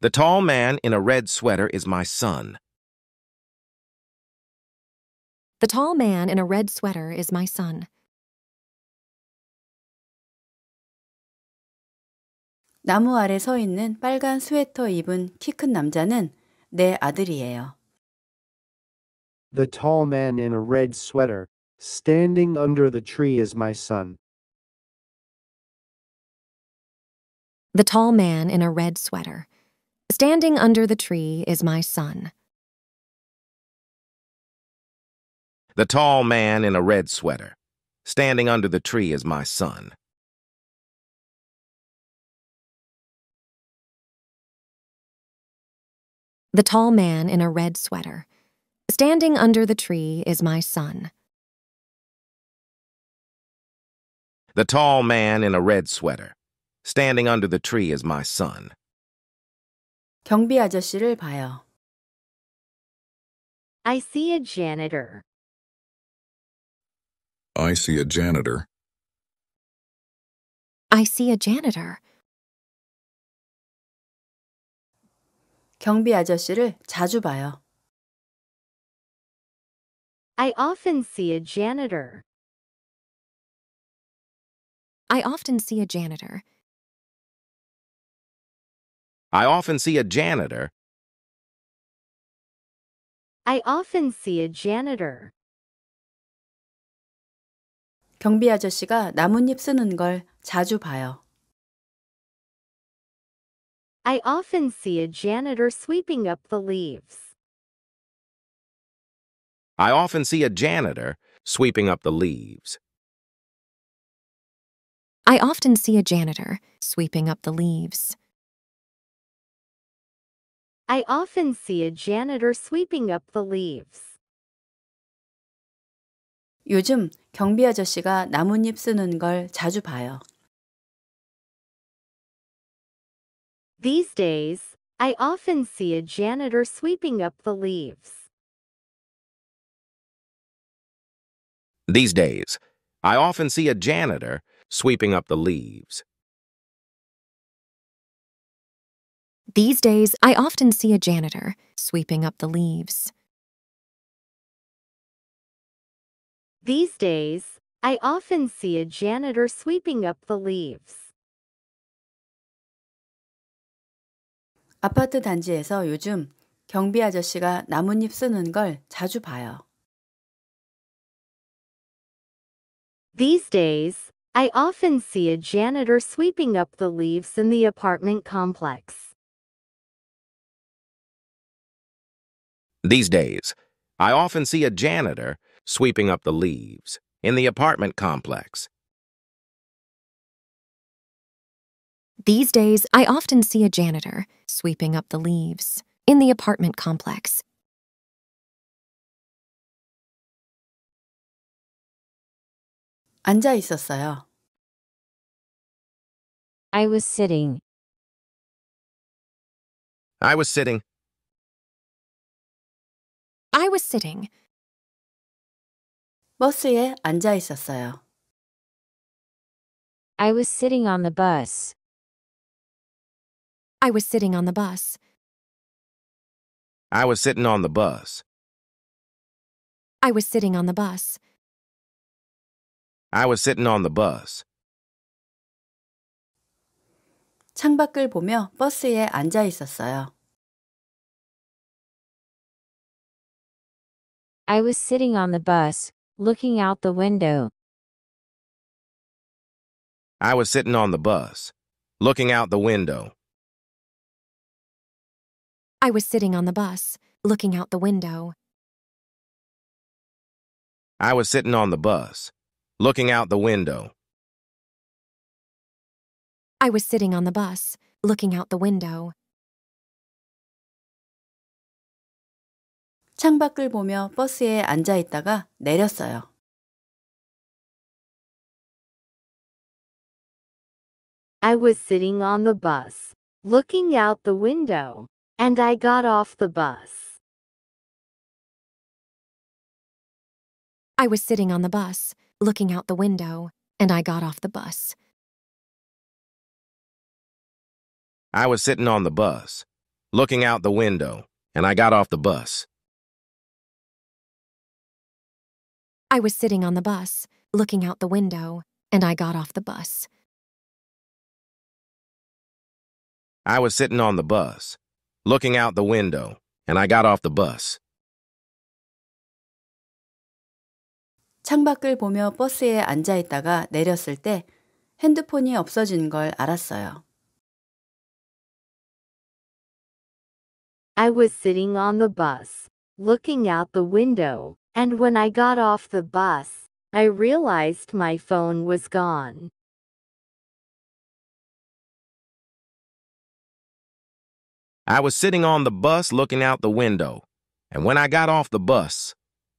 The tall man in a red sweater is my son. The tall man in a red sweater is my son. 나무 아래 서 있는 빨간 스웨터 입은 키 큰 남자는 내 아들이에요. The tall man in a red sweater, standing under the tree is my son. The tall man in a red sweater, Standing under the tree is my son. The tall man in a red sweater. Standing under the tree is my son. The tall man in a red sweater. Standing under the tree is my son. The tall man in a red sweater. Standing under the tree is my son. 경비 아저씨를 봐요. I see a janitor. I see a janitor. I see a janitor. 경비 아저씨를 자주 봐요. I often see a janitor. I often see a janitor. I often see a janitor. I often see a janitor. 경비 아저씨가 나뭇잎 쓰는 걸 자주 봐요. I often see a janitor sweeping up the leaves. I often see a janitor sweeping up the leaves. I often see a janitor sweeping up the leaves. I often see a janitor sweeping up the leaves. 요즘 경비 아저씨가 나뭇잎 쓰는 걸 자주 봐요. These days, I often see a janitor sweeping up the leaves. These days, I often see a janitor sweeping up the leaves. These days, I often see a janitor sweeping up the leaves. These days, I often see a janitor sweeping up the leaves. 아파트 단지에서 요즘 경비 아저씨가 나뭇잎 쓰는 걸 자주 봐요. These days, I often see a janitor sweeping up the leaves in the apartment complex. These days, I often see a janitor sweeping up the leaves in the apartment complex. These days, I often see a janitor sweeping up the leaves in the apartment complex. 앉아 있었어요. I was sitting. I was sitting. I was sitting. 버스에 앉아 있었어요. I was sitting on the bus. I was sitting on the bus. I was sitting on the bus. I was sitting on the bus. I was sitting on the bus. 창밖을 보며 버스에 앉아 있었어요. I was sitting on the bus, looking out the window. I was sitting on the bus, looking out the window. I was sitting on the bus, looking out the window. I was sitting on the bus, looking out the window. I was sitting on the bus, looking out the window. 창밖을 보며 버스에 앉아 있다가 내렸어요. I was sitting on the bus, looking out the window, and I got off the bus. I was sitting on the bus, looking out the window, and I got off the bus. I was sitting on the bus, looking out the window, and I got off the bus. I was sitting on the bus, looking out the window, and I got off the bus. I was sitting on the bus, looking out the window, and I got off the bus. 창밖을 보며 버스에 앉아 있다가 내렸을 때 핸드폰이 없어진 걸 알았어요. I was sitting on the bus, looking out the window, and when I got off the bus, I realized my phone was gone. I was sitting on the bus looking out the window, and when I got off the bus,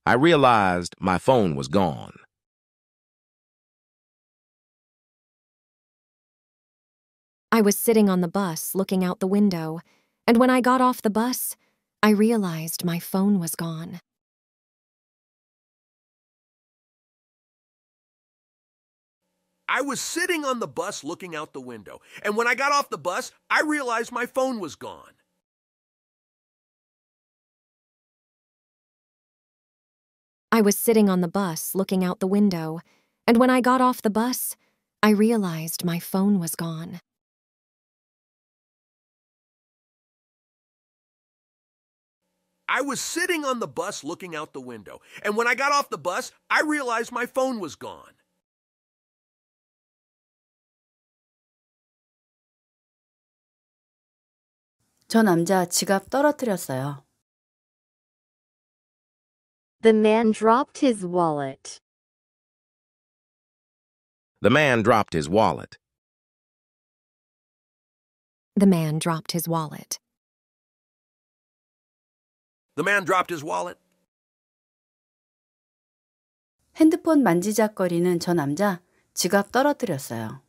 I realized my phone was gone. I was sitting on the bus looking out the window, and when I got off the bus, I realized my phone was gone. I was sitting on the bus looking out the window, and when I got off the bus, I realized my phone was gone. I was sitting on the bus looking out the window, and when I got off the bus, I realized my phone was gone. I was sitting on the bus looking out the window, and when I got off the bus, I realized my phone was gone. 저 남자 지갑 떨어뜨렸어요. The man dropped his wallet. The man dropped his wallet. The man dropped his wallet. The man dropped his wallet. 핸드폰 만지작거리는 저 남자 지갑 떨어뜨렸어요.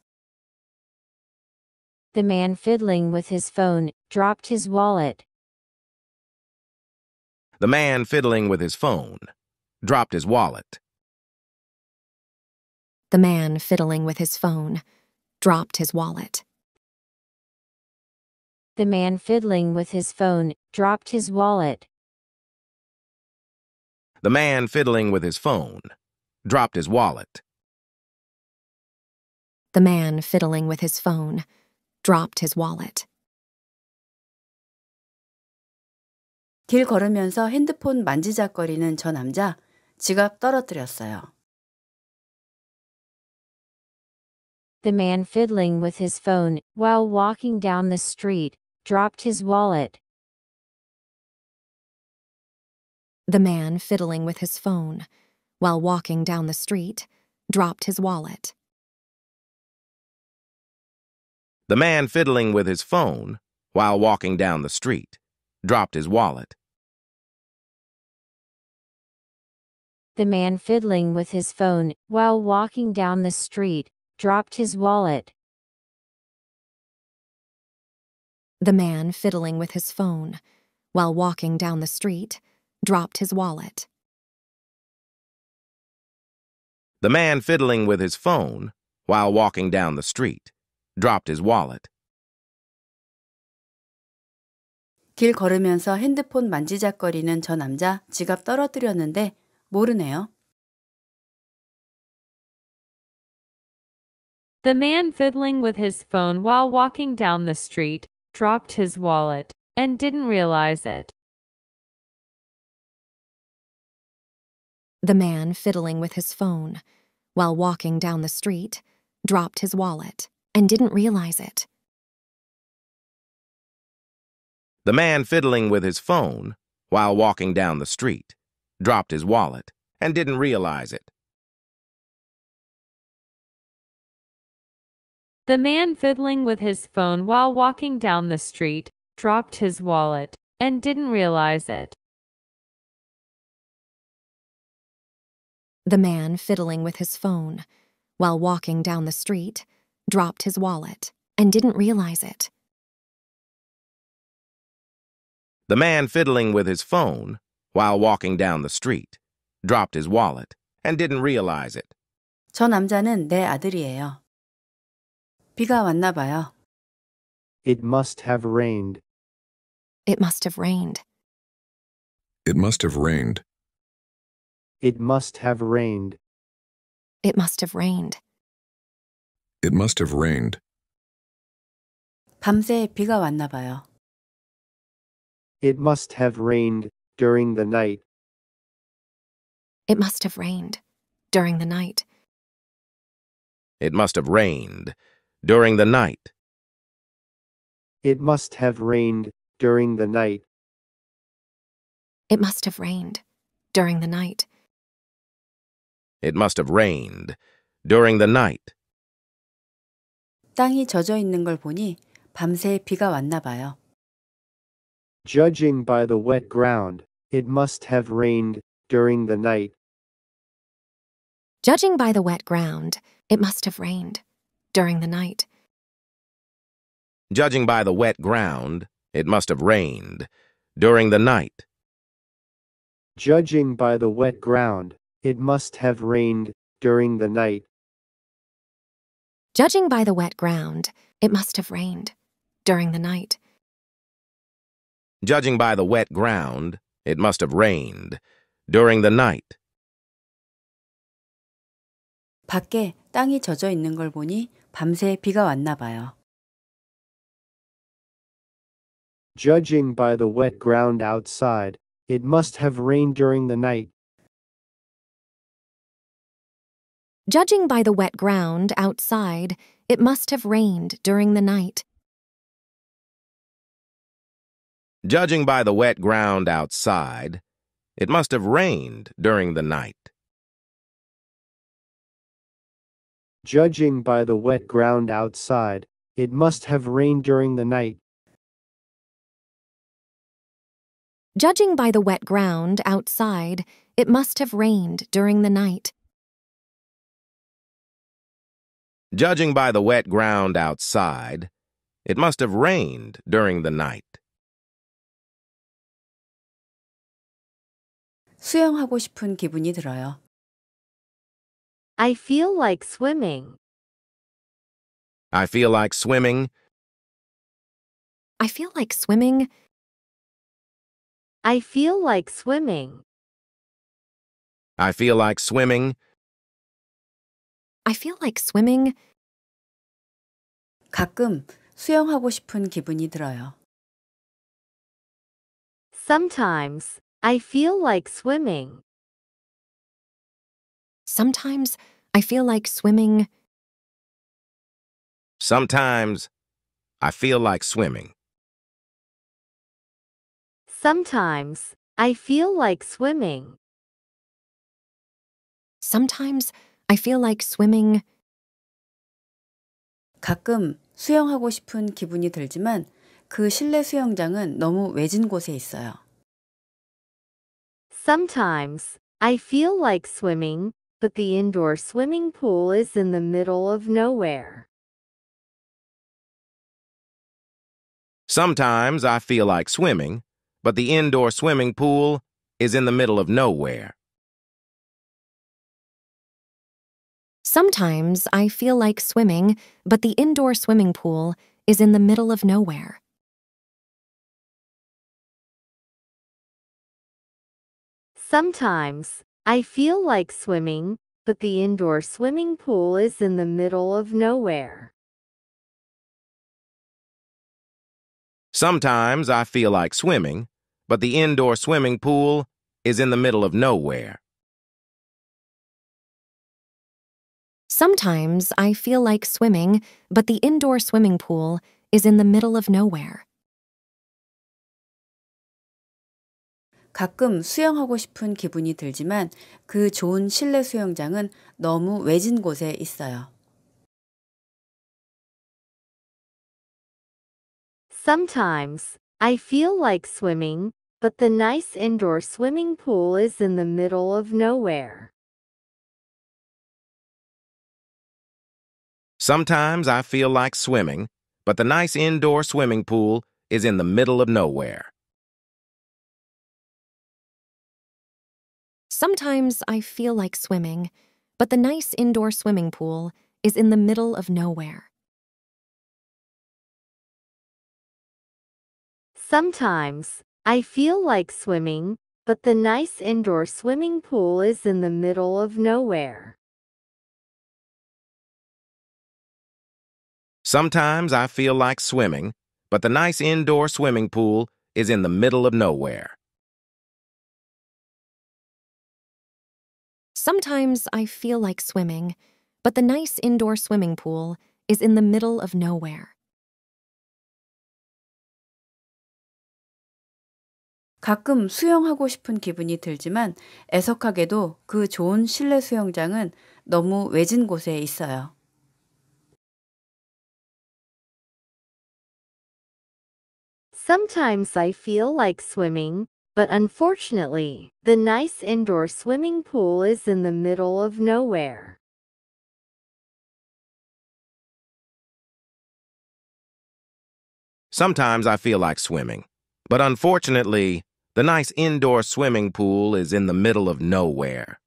The man fiddling with his phone dropped his wallet. The man fiddling with his phone dropped his wallet. The man fiddling with his phone dropped his wallet. The man fiddling with his phone dropped his wallet. The man fiddling with his phone dropped his wallet. The man fiddling with his phone dropped his wallet. 길 걸으면서 핸드폰 만지작거리는 저 남자 지갑 떨어뜨렸어요. The man fiddling with his phone while walking down the street dropped his wallet. The man fiddling with his phone while walking down the street dropped his wallet. The man fiddling with his phone while walking down the street dropped his wallet. The man fiddling with his phone while walking down the street dropped his wallet. The man fiddling with his phone while walking down the street dropped his wallet. The man fiddling with his phone while walking down the street dropped his wallet. 길 걸으면서 핸드폰 만지작거리는 저 남자 지갑 떨어뜨렸는데 모르네요. The man fiddling with his phone while walking down the street dropped his wallet and didn't realize it. The man fiddling with his phone while walking down the street dropped his wallet and didn't realize it. The man fiddling with his phone while walking down the street dropped his wallet and didn't realize it. The man fiddling with his phone while walking down the street dropped his wallet and didn't realize it. The man fiddling with his phone while walking down the street dropped his wallet and didn't realize it. The man fiddling with his phone while walking down the street dropped his wallet and didn't realize it. 저 남자는 내 아들이에요. 비가 왔나 봐요. It must have rained. It must have rained. It must have rained. It must have rained. It must have rained. It must have rained. 밤새 비가 왔나 봐요. It must have rained during the night. It must have rained during the night. It must have rained during the night. It must have rained during the night. It must have rained. During the night. It must have rained. During the night. 땅이 젖어 있는 걸 보니 밤새 비가 왔나 봐요. Judging by the wet ground, it must have rained during the night. Judging by the wet ground, it must have rained. During the night. Judging by the wet ground, it must have rained. During the night. Judging by the wet ground, it must have rained during the night. Judging by the wet ground, it must have rained. During the night. Judging by the wet ground, it must have rained. During the night. 밖에 땅이 젖어 있는 걸 보니 밤새 비가 왔나 봐요. Judging by the wet ground outside, it must have rained during the night. Judging by the wet ground outside, it must have rained during the night. Judging by the wet ground outside, it must have rained during the night. Judging by the wet ground outside, it must have rained during the night. Judging by the wet ground outside, it must have rained during the night. Judging by the wet ground outside, it must have rained during the night. 수영하고 싶은 기분이 들어요. I feel like swimming. I feel like swimming. I feel like swimming. I feel like swimming. I feel like swimming. I feel like swimming. 가끔 수영하고 싶은 기분이 들어요. Sometimes, I feel like swimming. Sometimes I feel like swimming. Sometimes I feel like swimming. Sometimes, I feel like swimming. Sometimes I feel like swimming. 가끔 수영하고 싶은 기분이 들지만 그 실내 수영장은 너무 외진 곳에 있어요. Sometimes, I feel like swimming, but the indoor swimming pool is in the middle of nowhere. Sometimes I feel like swimming, but the indoor swimming pool is in the middle of nowhere. Sometimes I feel like swimming, but the indoor swimming pool is in the middle of nowhere. Sometimes, I feel like swimming, but the indoor swimming pool is in the middle of nowhere. Sometimes I feel like swimming, but the indoor swimming pool is in the middle of nowhere. Sometimes I feel like swimming, but the indoor swimming pool is in the middle of nowhere. 가끔 수영하고 싶은 기분이 들지만 그 좋은 실내 수영장은 너무 외진 곳에 있어요. Sometimes, I feel like swimming, but the nice indoor swimming pool is in the middle of nowhere. Sometimes I feel like swimming, but the nice indoor swimming pool is in the middle of nowhere. Sometimes I feel like swimming, but the nice indoor swimming pool is in the middle of nowhere. Sometimes, I feel like swimming, but the nice indoor swimming pool is in the middle of nowhere. Sometimes I feel like swimming, but the nice indoor swimming pool is in the middle of nowhere. Sometimes I feel like swimming, but the nice indoor swimming pool is in the middle of nowhere. 가끔 수영하고 싶은 기분이 들지만 애석하게도 그 좋은 실내 수영장은 너무 외진 곳에 있어요. Sometimes I feel like swimming, but unfortunately, the nice indoor swimming pool is in the middle of nowhere. Sometimes I feel like swimming, but unfortunately, the nice indoor swimming pool is in the middle of nowhere.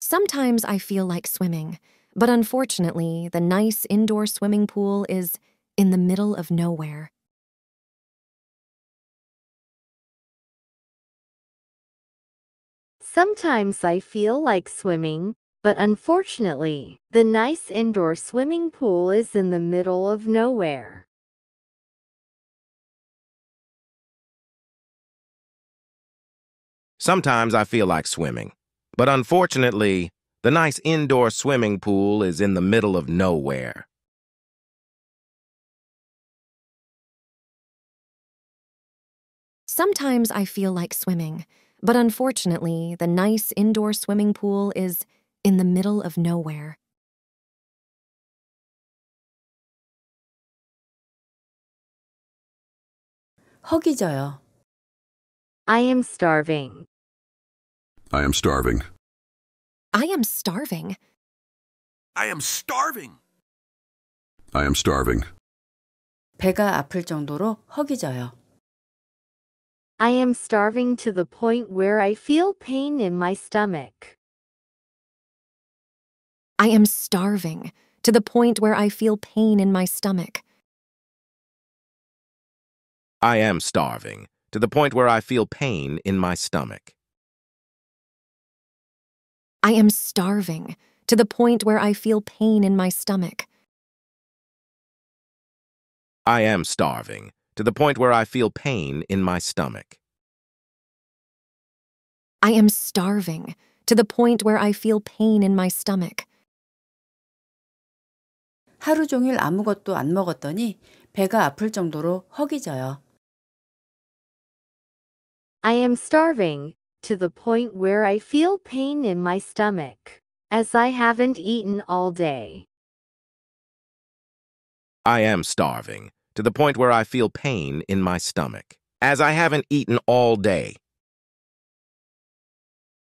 Sometimes I feel like swimming, but unfortunately, the nice indoor swimming pool is in the middle of nowhere. Sometimes I feel like swimming, but unfortunately, the nice indoor swimming pool is in the middle of nowhere. Sometimes I feel like swimming, but unfortunately, the nice indoor swimming pool is in the middle of nowhere. Sometimes I feel like swimming, but unfortunately, the nice indoor swimming pool is in the middle of nowhere. 허기져요. I am starving. I am starving. I am starving. I am starving. I am starving. 배가 아플 정도로 허기져요. I am starving to the point where I feel pain in my stomach. I am starving to the point where I feel pain in my stomach. I am starving to the point where I feel pain in my stomach. I am starving to the point where I feel pain in my stomach. I am starving to the point where I feel pain in my stomach. I am starving to the point where I feel pain in my stomach. 하루 종일 아무것도 안 먹었더니 배가 아플 정도로 허기져요. I am starving to the point where I feel pain in my stomach, as I haven't eaten all day. I am starving to the point where I feel pain in my stomach, as I haven't eaten all day.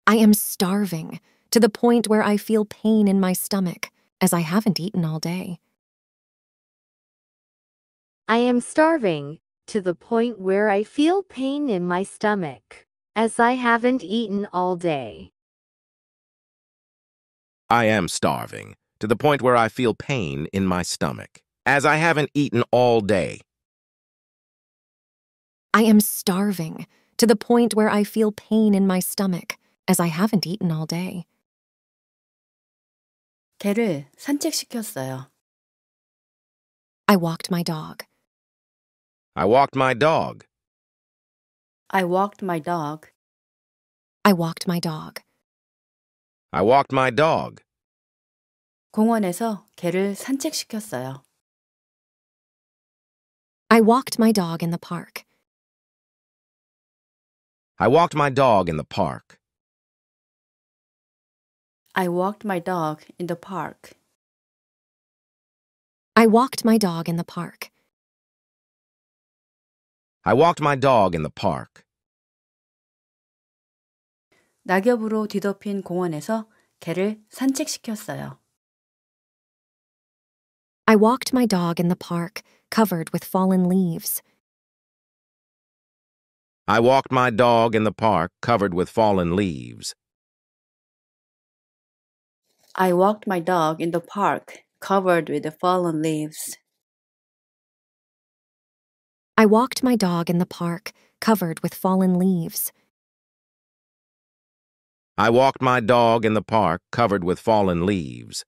I am starving to the point where I feel pain in my stomach, as I haven't eaten all day. I am starving to the point where I feel pain in my stomach, as I haven't eaten all day. I am starving to the point where I feel pain in my stomach, as I haven't eaten all day. I am starving to the point where I feel pain in my stomach, as I haven't eaten all day. 개를 산책시켰어요. I walked my dog. I walked my dog. I walked my dog. I walked my dog. I walked my dog. 공원에서 개를 산책시켰어요. I walked my dog in the park. I walked my dog in the park. I walked my dog in the park. I walked my dog in the park. I walked my dog in the park. 낙엽으로 뒤덮인 공원에서 개를 산책시켰어요. I walked my dog in the park, covered with fallen leaves. I walked my dog in the park covered with fallen leaves. I walked my dog in the park covered with the fallen leaves. I walked my dog in the park, covered with fallen leaves. I walked my dog in the park covered with fallen leaves.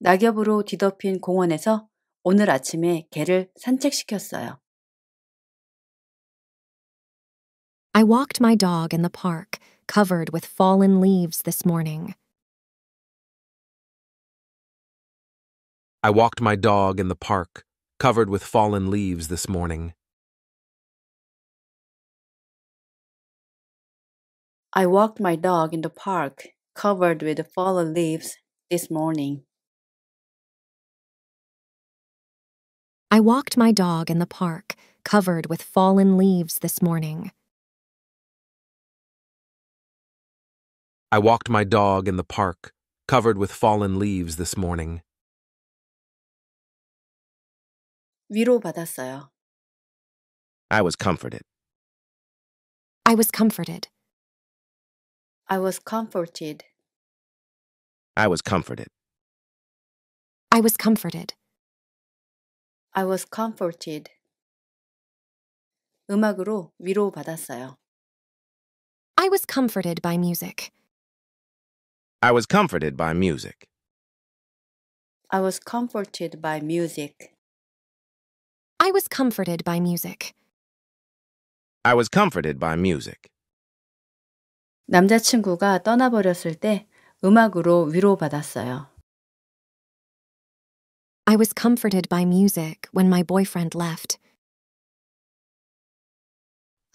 낙엽으로 뒤덮인 공원에서 오늘 아침에 개를 산책시켰어요. I walked my dog in the park, covered with fallen leaves this morning. I walked my dog in the park, covered with fallen leaves this morning. I walked my dog in the park, covered with fallen leaves, this morning. I walked my dog in the park, covered with fallen leaves this morning. I walked my dog in the park, covered with fallen leaves this morning. 위로받았어요. I was comforted. I was comforted. I was comforted. I was comforted. I was comforted. I was comforted. 음악으로 위로받았어요. I was comforted by music. I was comforted by music. I was comforted by music. I was comforted by music. I was comforted by music. 남자친구가 떠나버렸을 때 음악으로 위로받았어요. I was comforted by music when my boyfriend left.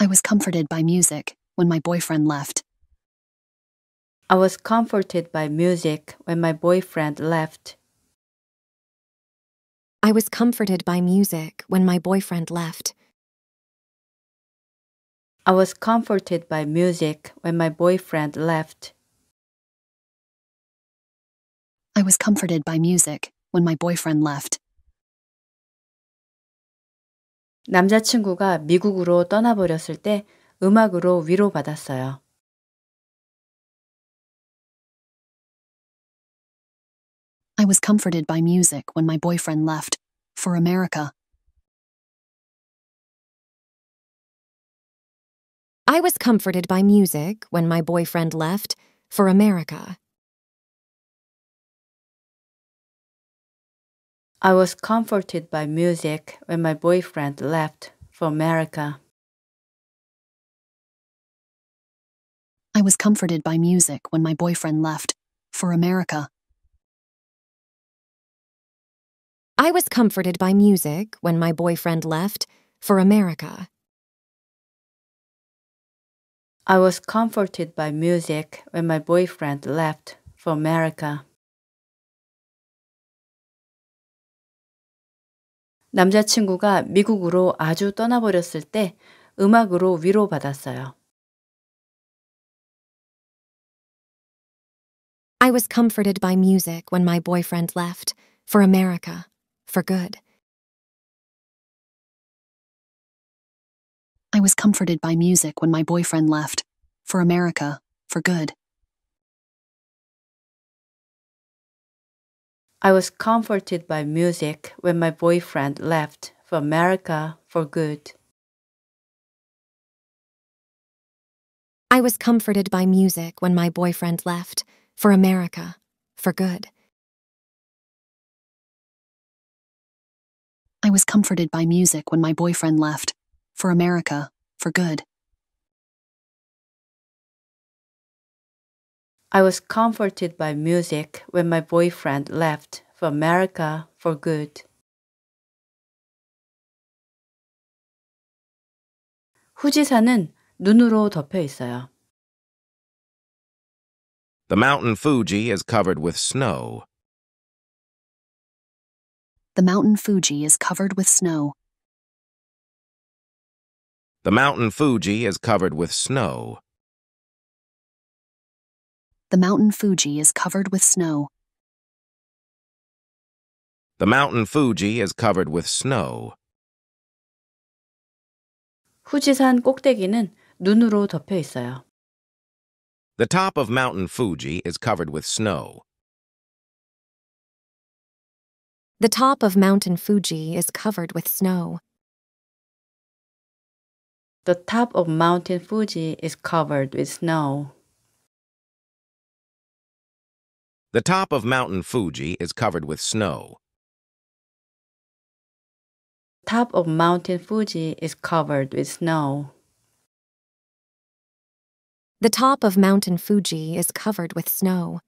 I was comforted by music when my boyfriend left. I was comforted by music when my boyfriend left. I was comforted by music when my boyfriend left. I was comforted by music when my boyfriend left. I was comforted by music when my boyfriend left. 남자친구가 미국으로 떠나버렸을 때 음악으로 위로받았어요. I was comforted by music when my boyfriend left for America. I was comforted by music when my boyfriend left for America. I was comforted by music when my boyfriend left for America. I was comforted by music when my boyfriend left for America. I was comforted by music when my boyfriend left for America. I was comforted by music when my boyfriend left for America. 남자친구가 미국으로 아주 떠나버렸을 때 음악으로 위로받았어요. I was comforted by music when my boyfriend left for America for good. I was comforted by music when my boyfriend left for America for good. I was comforted by music when my boyfriend left for America for good. I was comforted by music when my boyfriend left for America for good. I was comforted by music when my boyfriend left for America for good. I was comforted by music when my boyfriend left for America for good. 후지산은 눈으로 덮여 있어요. The mountain Fuji is covered with snow. The mountain Fuji is covered with snow. The mountain Fuji is covered with snow. The mountain Fuji is covered with snow. The mountain Fuji is covered with snow. 후지산 꼭대기는 눈으로 덮여 있어요. The top of mountain Fuji is covered with snow. The top of Mountain Fuji is covered with snow. The top of Mountain Fuji is covered with snow. The top of mountain Fuji is covered with snow. Top of Mountain Fuji is covered with snow. The top of Mountain Fuji is covered with snow.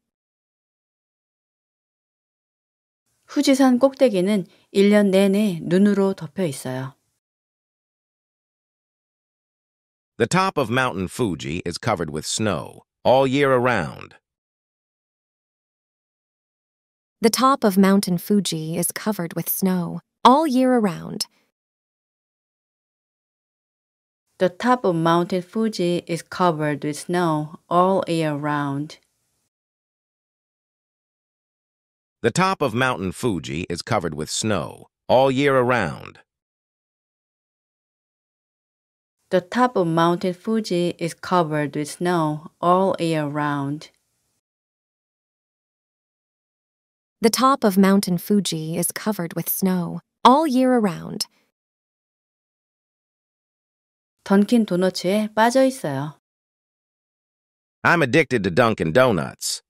후지산 꼭대기는 1년 내내 눈으로 덮여 있어요. The top of Mountain Fuji is covered with snow all year around. The top of Mountain Fuji is covered with snow all year around. The top of Mountain Fuji is covered with snow all year round. The top of Mountain Fuji is covered with snow all year around. The top of Mountain Fuji is covered with snow all year round. The top of Mountain Fuji is covered with snow all year around. 던킨 도너츠에 빠져 있어요. I'm addicted to Dunkin' Donuts.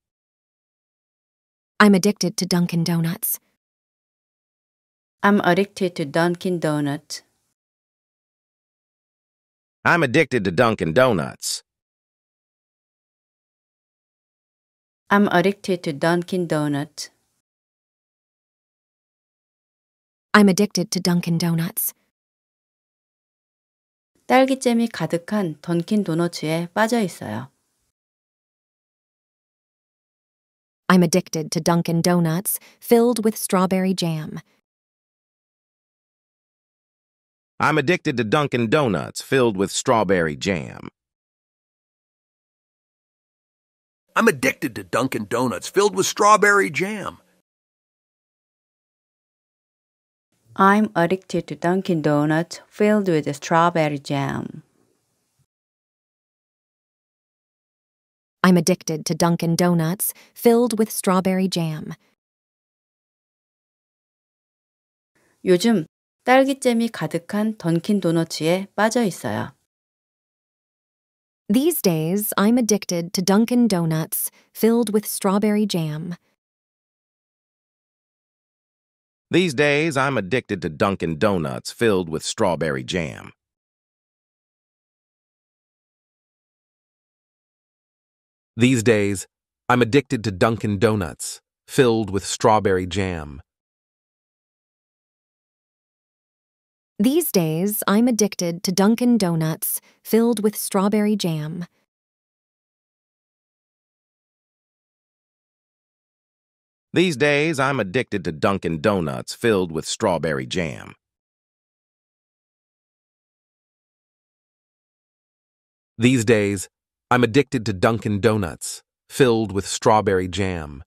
I'm addicted to Dunkin' Donuts. I'm addicted to Dunkin' Donuts. I'm addicted to Dunkin' Donuts. I'm addicted to Dunkin' Donuts. I'm addicted to Dunkin' Donuts. 딸기잼이 가득한 던킨 도너츠에 빠져 있어요. I'm addicted to Dunkin' Donuts filled with strawberry jam. I'm addicted to Dunkin' Donuts filled with strawberry jam. I'm addicted to Dunkin' Donuts filled with strawberry jam. I'm addicted to Dunkin' Donuts filled with strawberry jam. I'm addicted to Dunkin' Donuts filled with strawberry jam. 요즘 딸기잼이 가득한 던킨 도너츠에 빠져 있어요. These days, I'm addicted to Dunkin' Donuts filled with strawberry jam. These days, I'm addicted to Dunkin' Donuts filled with strawberry jam. These days, I'm addicted to Dunkin' Donuts filled with strawberry jam. These days, I'm addicted to Dunkin' Donuts filled with strawberry jam. These days, I'm addicted to Dunkin' Donuts filled with strawberry jam. These days, I'm addicted to Dunkin' Donuts filled with strawberry jam.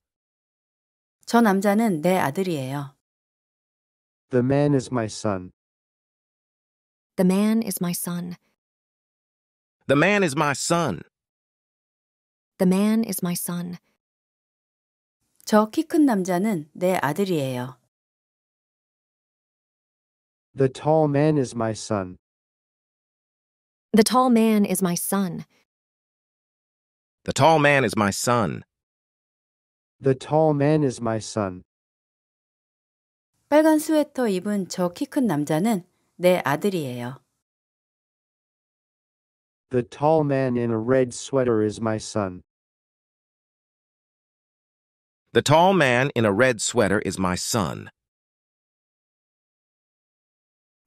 저 남자는 내 아들이에요. The man is my son. The man is my son. The man is my son. The man is my son. 저 키 큰 남자는 내 아들이에요. The tall man is my son. The tall man is my son. The tall man is my son. The tall man is my son. 빨간 스웨터 입은 저 키 큰 남자는 내 아들이에요. The tall man in a red sweater is my son. The tall man in a red sweater is my son.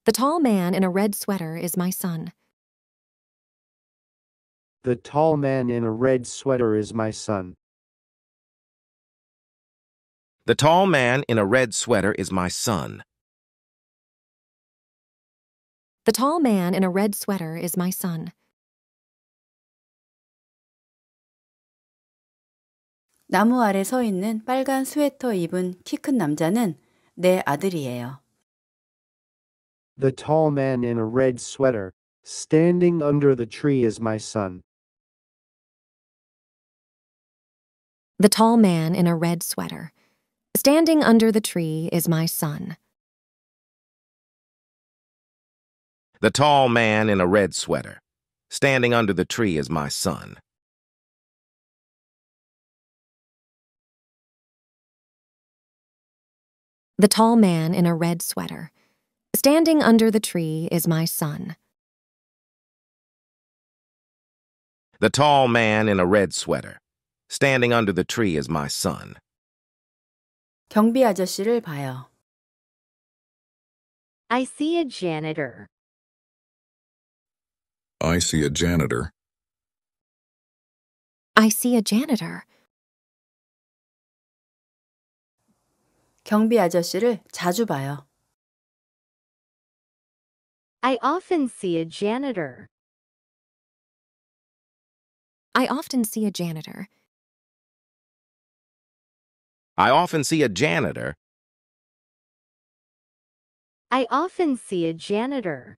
The tall man in a red sweater is my son. The tall man in a red sweater is my son. The tall man in a red sweater is my son. The tall man in a red sweater is my son. 나무 아래 서 있는 빨간 스웨터 입은 키 큰 남자는 내 아들이에요. The tall man in a red sweater, standing under the tree is my son. The tall man in a red sweater. Standing under the tree is my son. The tall man in a red sweater. Standing under the tree is my son. The tall man in a red sweater. Standing under the tree is my son. The tall man in a red sweater. Standing under the tree is my son. 경비 아저씨를 봐요. I see a janitor. I see a janitor. I see a janitor. 경비 아저씨를 자주 봐요. I often see a janitor. I often see a janitor. I often see a janitor. I often see a janitor.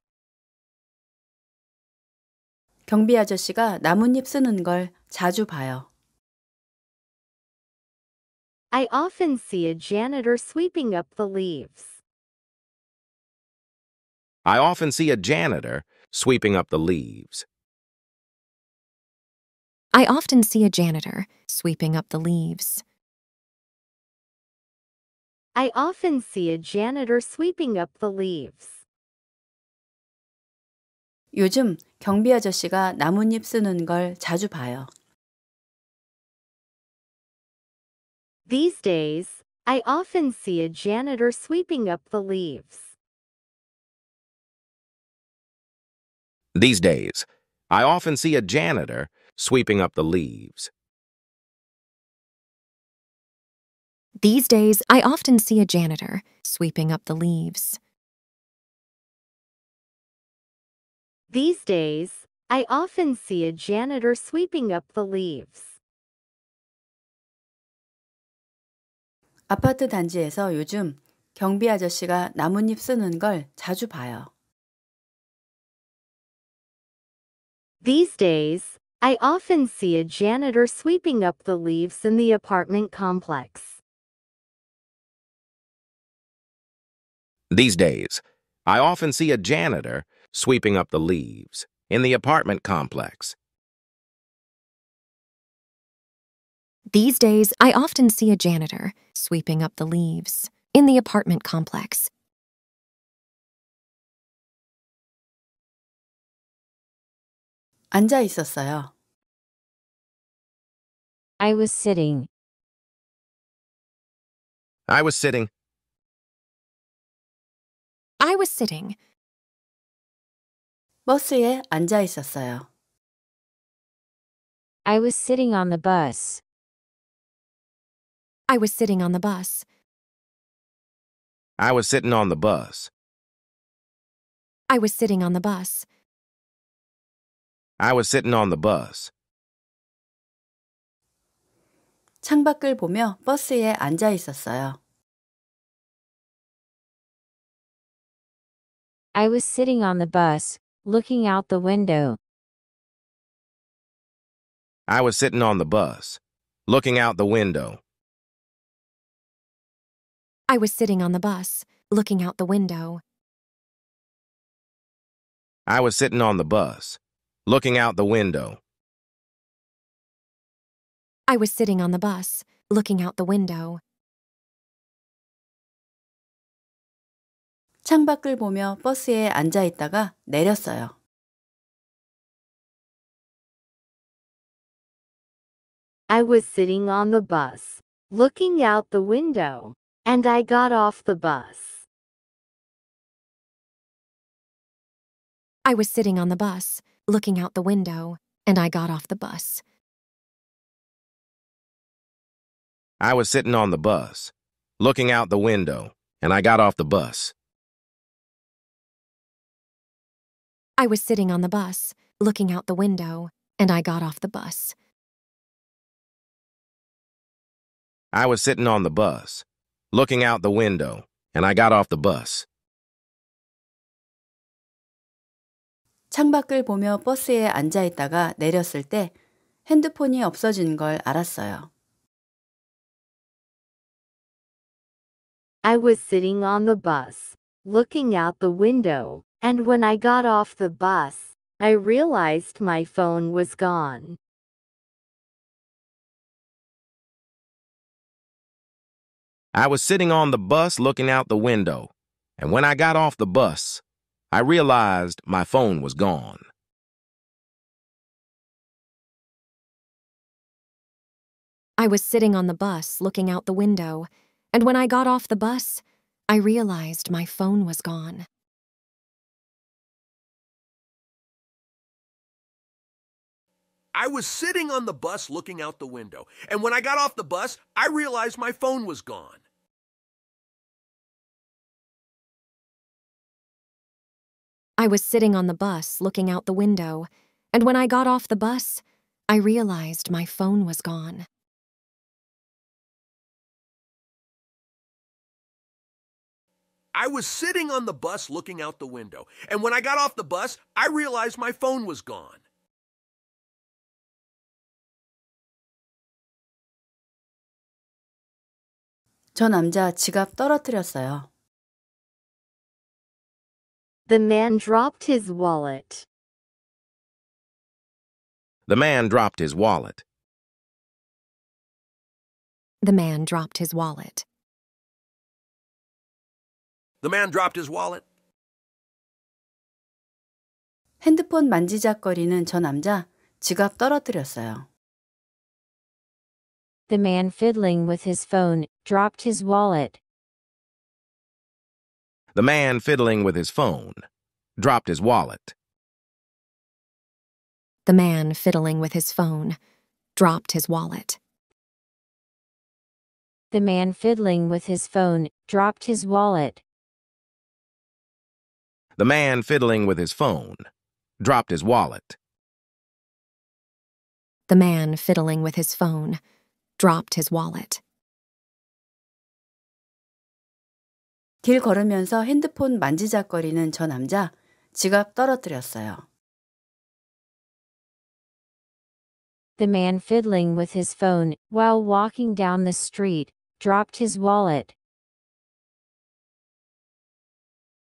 경비 아저씨가 나뭇잎 쓰는 걸 자주 봐요. I often see a janitor sweeping up the leaves. I often see a janitor sweeping up the leaves. I often see a janitor sweeping up the leaves. I often see a janitor sweeping up the leaves. 요즘 경비 아저씨가 나뭇잎 쓰는 걸 자주 봐요. These days, I often see a janitor sweeping up the leaves. These days, I often see a janitor sweeping up the leaves. These days, I often see a janitor sweeping up the leaves. These days, I often see a janitor sweeping up the leaves. 아파트 단지에서 요즘 경비 아저씨가 나뭇잎 쓰는 걸 자주 봐요. These days, I often see a janitor sweeping up the leaves in the apartment complex. These days, I often see a janitor sweeping up the leaves in the apartment complex. These days, I often see a janitor sweeping up the leaves in the apartment complex. 앉아 있었어요. I was sitting. I was sitting. I was sitting. 버스에 앉아 있었어요. I was sitting on the bus. I was sitting on the bus. I was sitting on the bus. I was sitting on the bus. I was sitting on the bus. 창밖을 보며 버스에 앉아 있었어요. I was sitting on the bus, looking out the window. I was sitting on the bus, looking out the window. I was sitting on the bus, looking out the window. I was sitting on the bus, looking out the window. I was sitting on the bus, looking out the window. 창밖을 보며 버스에 앉아 있다가 내렸어요. I was sitting on the bus, looking out the window, and I got off the bus. I was sitting on the bus, looking out the window, and I got off the bus. I was sitting on the bus, looking out the window, and I got off the bus. I was sitting on the bus, looking out the window, and I got off the bus. I was sitting on the bus, looking out the window, and I got off the bus. 창밖을 보며 버스에 앉아 있다가 내렸을 때 핸드폰이 없어진 걸 알았어요. I was sitting on the bus, looking out the window, and when I got off the bus, I realized my phone was gone. I was sitting on the bus looking out the window, and when I got off the bus, I realized my phone was gone. I was sitting on the bus, looking out the window, And when I got off the bus, I realized my phone was gone. I was sitting on the bus looking out the window, and when I got off the bus, I realized my phone was gone. I was sitting on the bus looking out the window, and when I got off the bus, I realized my phone was gone. I was sitting on the bus looking out the window, and when I got off the bus, I realized my phone was gone. 저 남자 지갑 떨어뜨렸어요. The man dropped his wallet. The man dropped his wallet. The man dropped his wallet. The man dropped his wallet. 핸드폰 만지작거리는 저 남자 지갑 떨어뜨렸어요. The man fiddling with his phone dropped his wallet. The man fiddling with his phone dropped his wallet. The man fiddling with his phone dropped his wallet. The man fiddling with his phone dropped his wallet. The man fiddling with his phone dropped his wallet. The man fiddling with his phone dropped his wallet. 길 걸으면서 핸드폰 만지작거리는 저 남자 지갑 떨어뜨렸어요. The man fiddling with his phone while walking down the street dropped his wallet.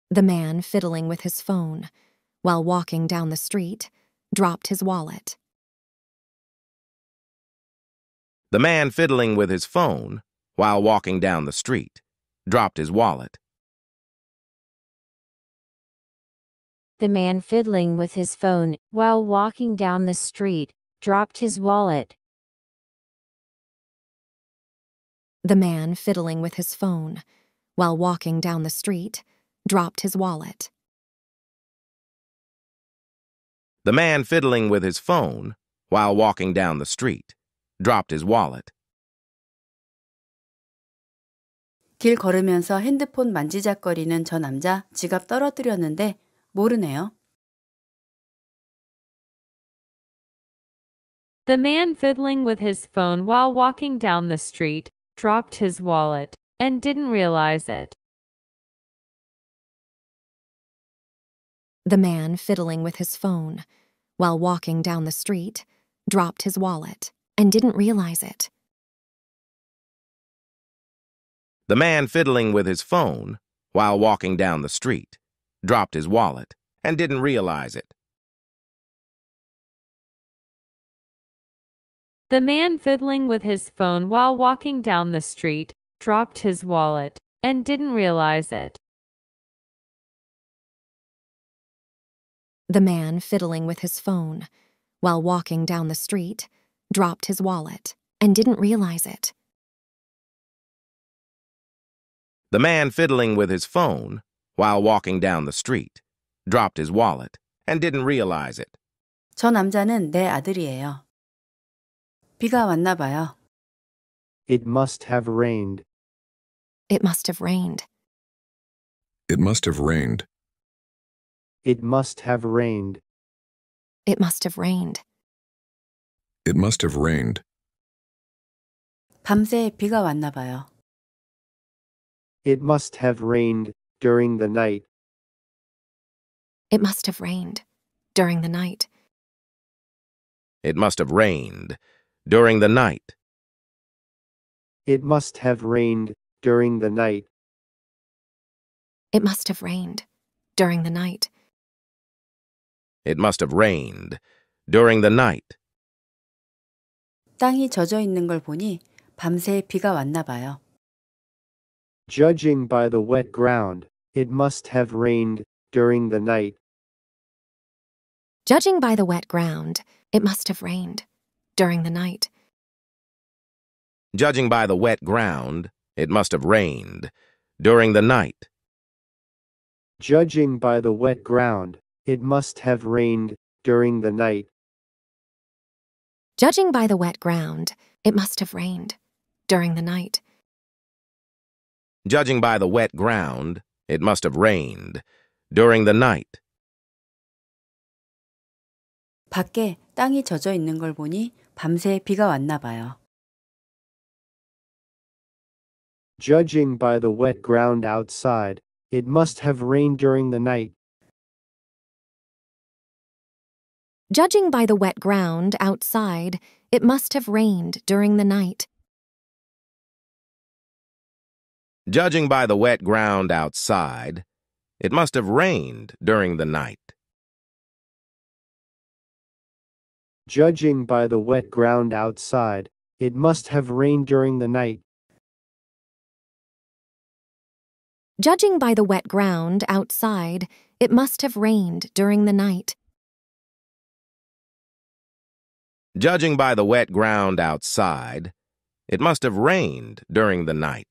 The man fiddling with his phone while walking down the street dropped his wallet. The man fiddling with his phone while walking down the street dropped his wallet. The man fiddling with his phone while walking down the street dropped his wallet. The man fiddling with his phone while walking down the street dropped his wallet. The man fiddling with his phone while walking down the street dropped his wallet. 길 걸으면서 핸드폰 만지작거리는 저 남자 지갑 떨어뜨렸는데 모르네요. The man fiddling with his phone while walking down the street dropped his wallet and didn't realize it. The man fiddling with his phone while walking down the street dropped his wallet and didn't realize it. The man fiddling with his phone while walking down the street dropped his wallet and didn't realize it. The man fiddling with his phone while walking down the street dropped his wallet and didn't realize it. The man fiddling with his phone while walking down the street dropped his wallet and didn't realize it. The man fiddling with his phone while walking down the street dropped his wallet and didn't realize it. 저 남자는 내 아들이에요. 비가 왔나 봐요. It must have rained. It must have rained. It must have rained. It must have rained. It must have rained. It must have rained. 밤새 비가 왔나 봐요. It must have rained during the night. It must have rained during the night. It must have rained during the night. It must have rained during the night. It must have rained during the night. It must have rained during the night. 땅이 젖어 있는 걸 보니 밤새 비가 왔나 봐요. Judging by the wet ground, it must have rained during the night. Judging by the wet ground, it must have rained during the night. Judging by the wet ground, it must have rained. During the night. Judging by the wet ground, it must have rained during the night. Judging by the wet ground, it must have rained during the night. Judging by the wet ground, it must have rained. During the night. 밖에 땅이 젖어 있는 걸 보니 밤새 비가 왔나 봐요. Judging by the wet ground outside, it must have rained during the night. Judging by the wet ground outside, it must have rained during the night. Judging by the wet ground outside, it must have rained during the night. Judging by the wet ground outside, it must have rained during the night. Judging by the wet ground outside, it must have rained during the night. Judging by the wet ground outside, it must have rained during the night.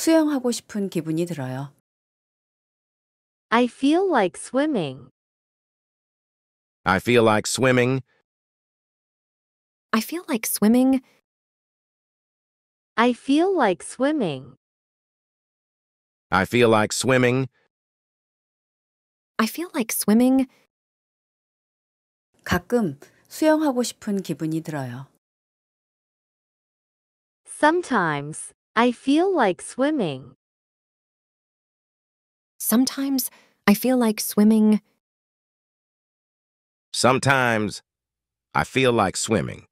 수영하고 싶은 기분이 들어요. I feel like swimming. I feel like swimming. I feel like swimming. I feel like swimming. I feel like swimming. I feel like swimming. 가끔 수영하고 싶은 기분이 들어요. Sometimes, I feel like swimming. Sometimes I feel like swimming. Sometimes I feel like swimming.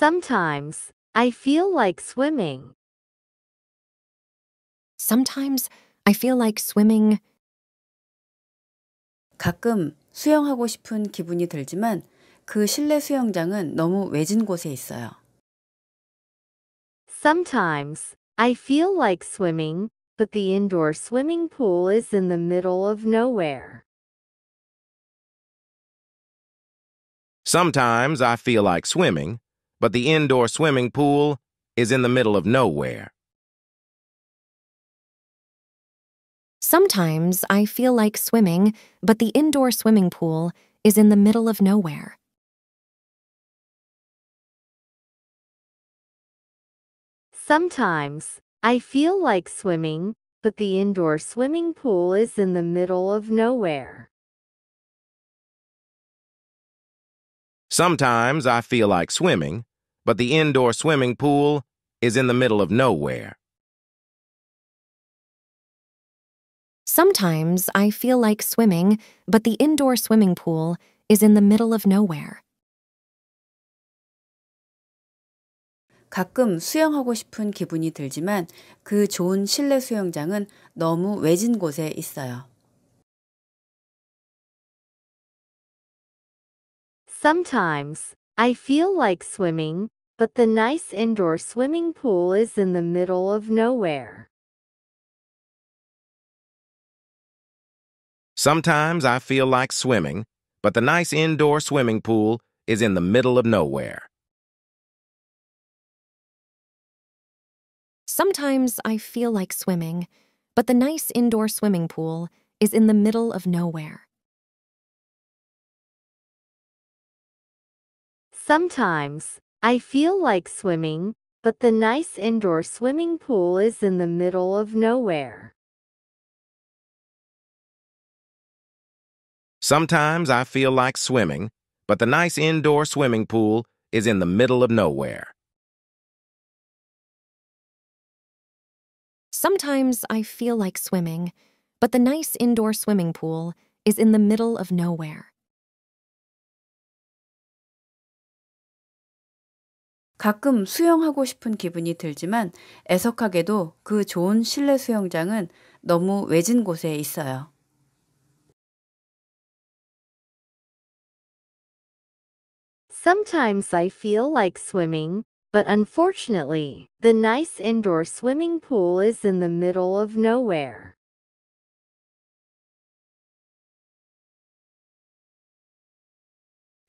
Sometimes, I feel like swimming. Sometimes I feel like swimming. 가끔 수영하고 싶은 기분이 들지만 그 실내 수영장은 너무 외진 곳에 있어요. Sometimes, I feel like swimming, but the indoor swimming pool is in the middle of nowhere. Sometimes I feel like swimming, but the indoor swimming pool is in the middle of nowhere. Sometimes I feel like swimming, but the indoor swimming pool is in the middle of nowhere. Sometimes, I feel like swimming, but the indoor swimming pool is in the middle of nowhere. Sometimes I feel like swimming, but the indoor swimming pool is in the middle of nowhere. Sometimes I feel like swimming, but the indoor swimming pool is in the middle of nowhere. 가끔 수영하고 싶은 기분이 들지만 그 좋은 실내 수영장은 너무 외진 곳에 있어요. Sometimes, I feel like swimming, but the nice indoor swimming pool is in the middle of nowhere. Sometimes I feel like swimming, but the nice indoor swimming pool is in the middle of nowhere. Sometimes I feel like swimming, but the nice indoor swimming pool is in the middle of nowhere. Sometimes, I feel like swimming, but the nice indoor swimming pool is in the middle of nowhere. Sometimes I feel like swimming, but the nice indoor swimming pool is in the middle of nowhere. Sometimes I feel like swimming, but the nice indoor swimming pool is in the middle of nowhere. 가끔 수영하고 싶은 기분이 들지만 애석하게도 그 좋은 실내 수영장은 너무 외진 곳에 있어요. Sometimes I feel like swimming, but unfortunately, the nice indoor swimming pool is in the middle of nowhere.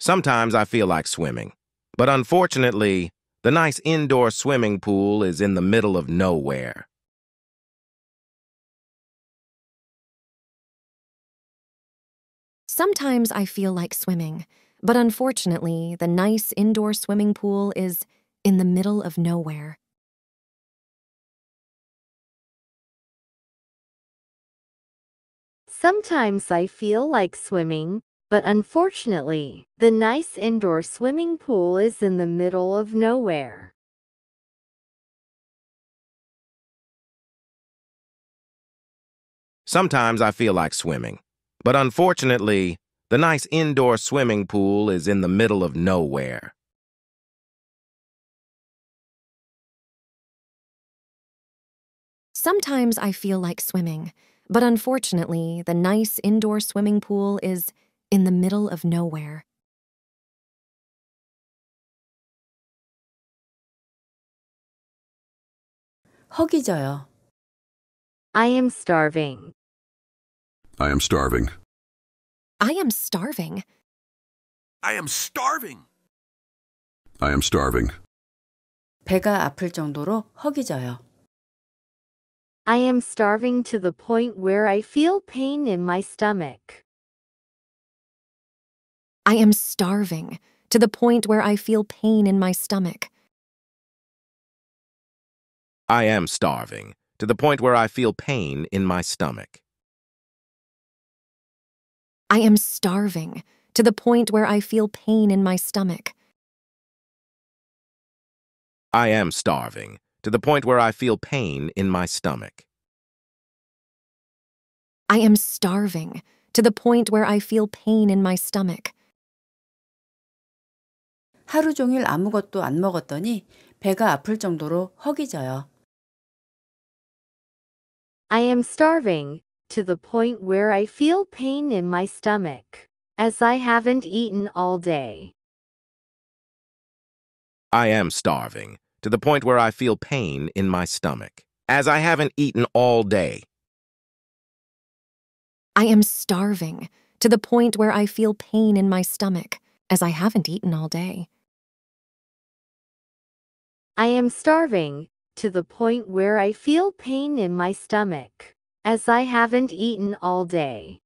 Sometimes I feel like swimming, but unfortunately, the nice indoor swimming pool is in the middle of nowhere. Sometimes I feel like swimming, but unfortunately, the nice indoor swimming pool is in the middle of nowhere. Sometimes I feel like swimming, but unfortunately, the nice indoor swimming pool is in the middle of nowhere. Sometimes I feel like swimming, but unfortunately, the nice indoor swimming pool is in the middle of nowhere. Sometimes I feel like swimming, but unfortunately, the nice indoor swimming pool is in the middle of nowhere. 허기져요. I am starving. I am starving. I am starving. I am starving. I am starving. 배가 아플 정도로 허기져요. I am starving to the point where I feel pain in my stomach. I am starving to the point where I feel pain in my stomach. I am starving to the point where I feel pain in my stomach. I am starving to the point where I feel pain in my stomach. I am starving to the point where I feel pain in my stomach. I am starving to the point where I feel pain in my stomach. 하루 종일 아무것도 안 먹었더니 배가 아플 정도로 허기져요. I am starving to the point where I feel pain in my stomach, as I haven't eaten all day. I am starving to the point where I feel pain in my stomach, as I haven't eaten all day. I am starving to the point where I feel pain in my stomach, as I haven't eaten all day. I am starving to the point where I feel pain in my stomach, as I haven't eaten all day.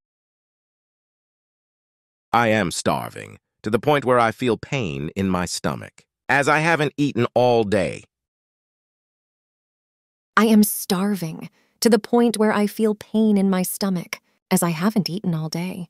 I am starving to the point where I feel pain in my stomach, as I haven't eaten all day. I am starving to the point where I feel pain in my stomach, as I haven't eaten all day.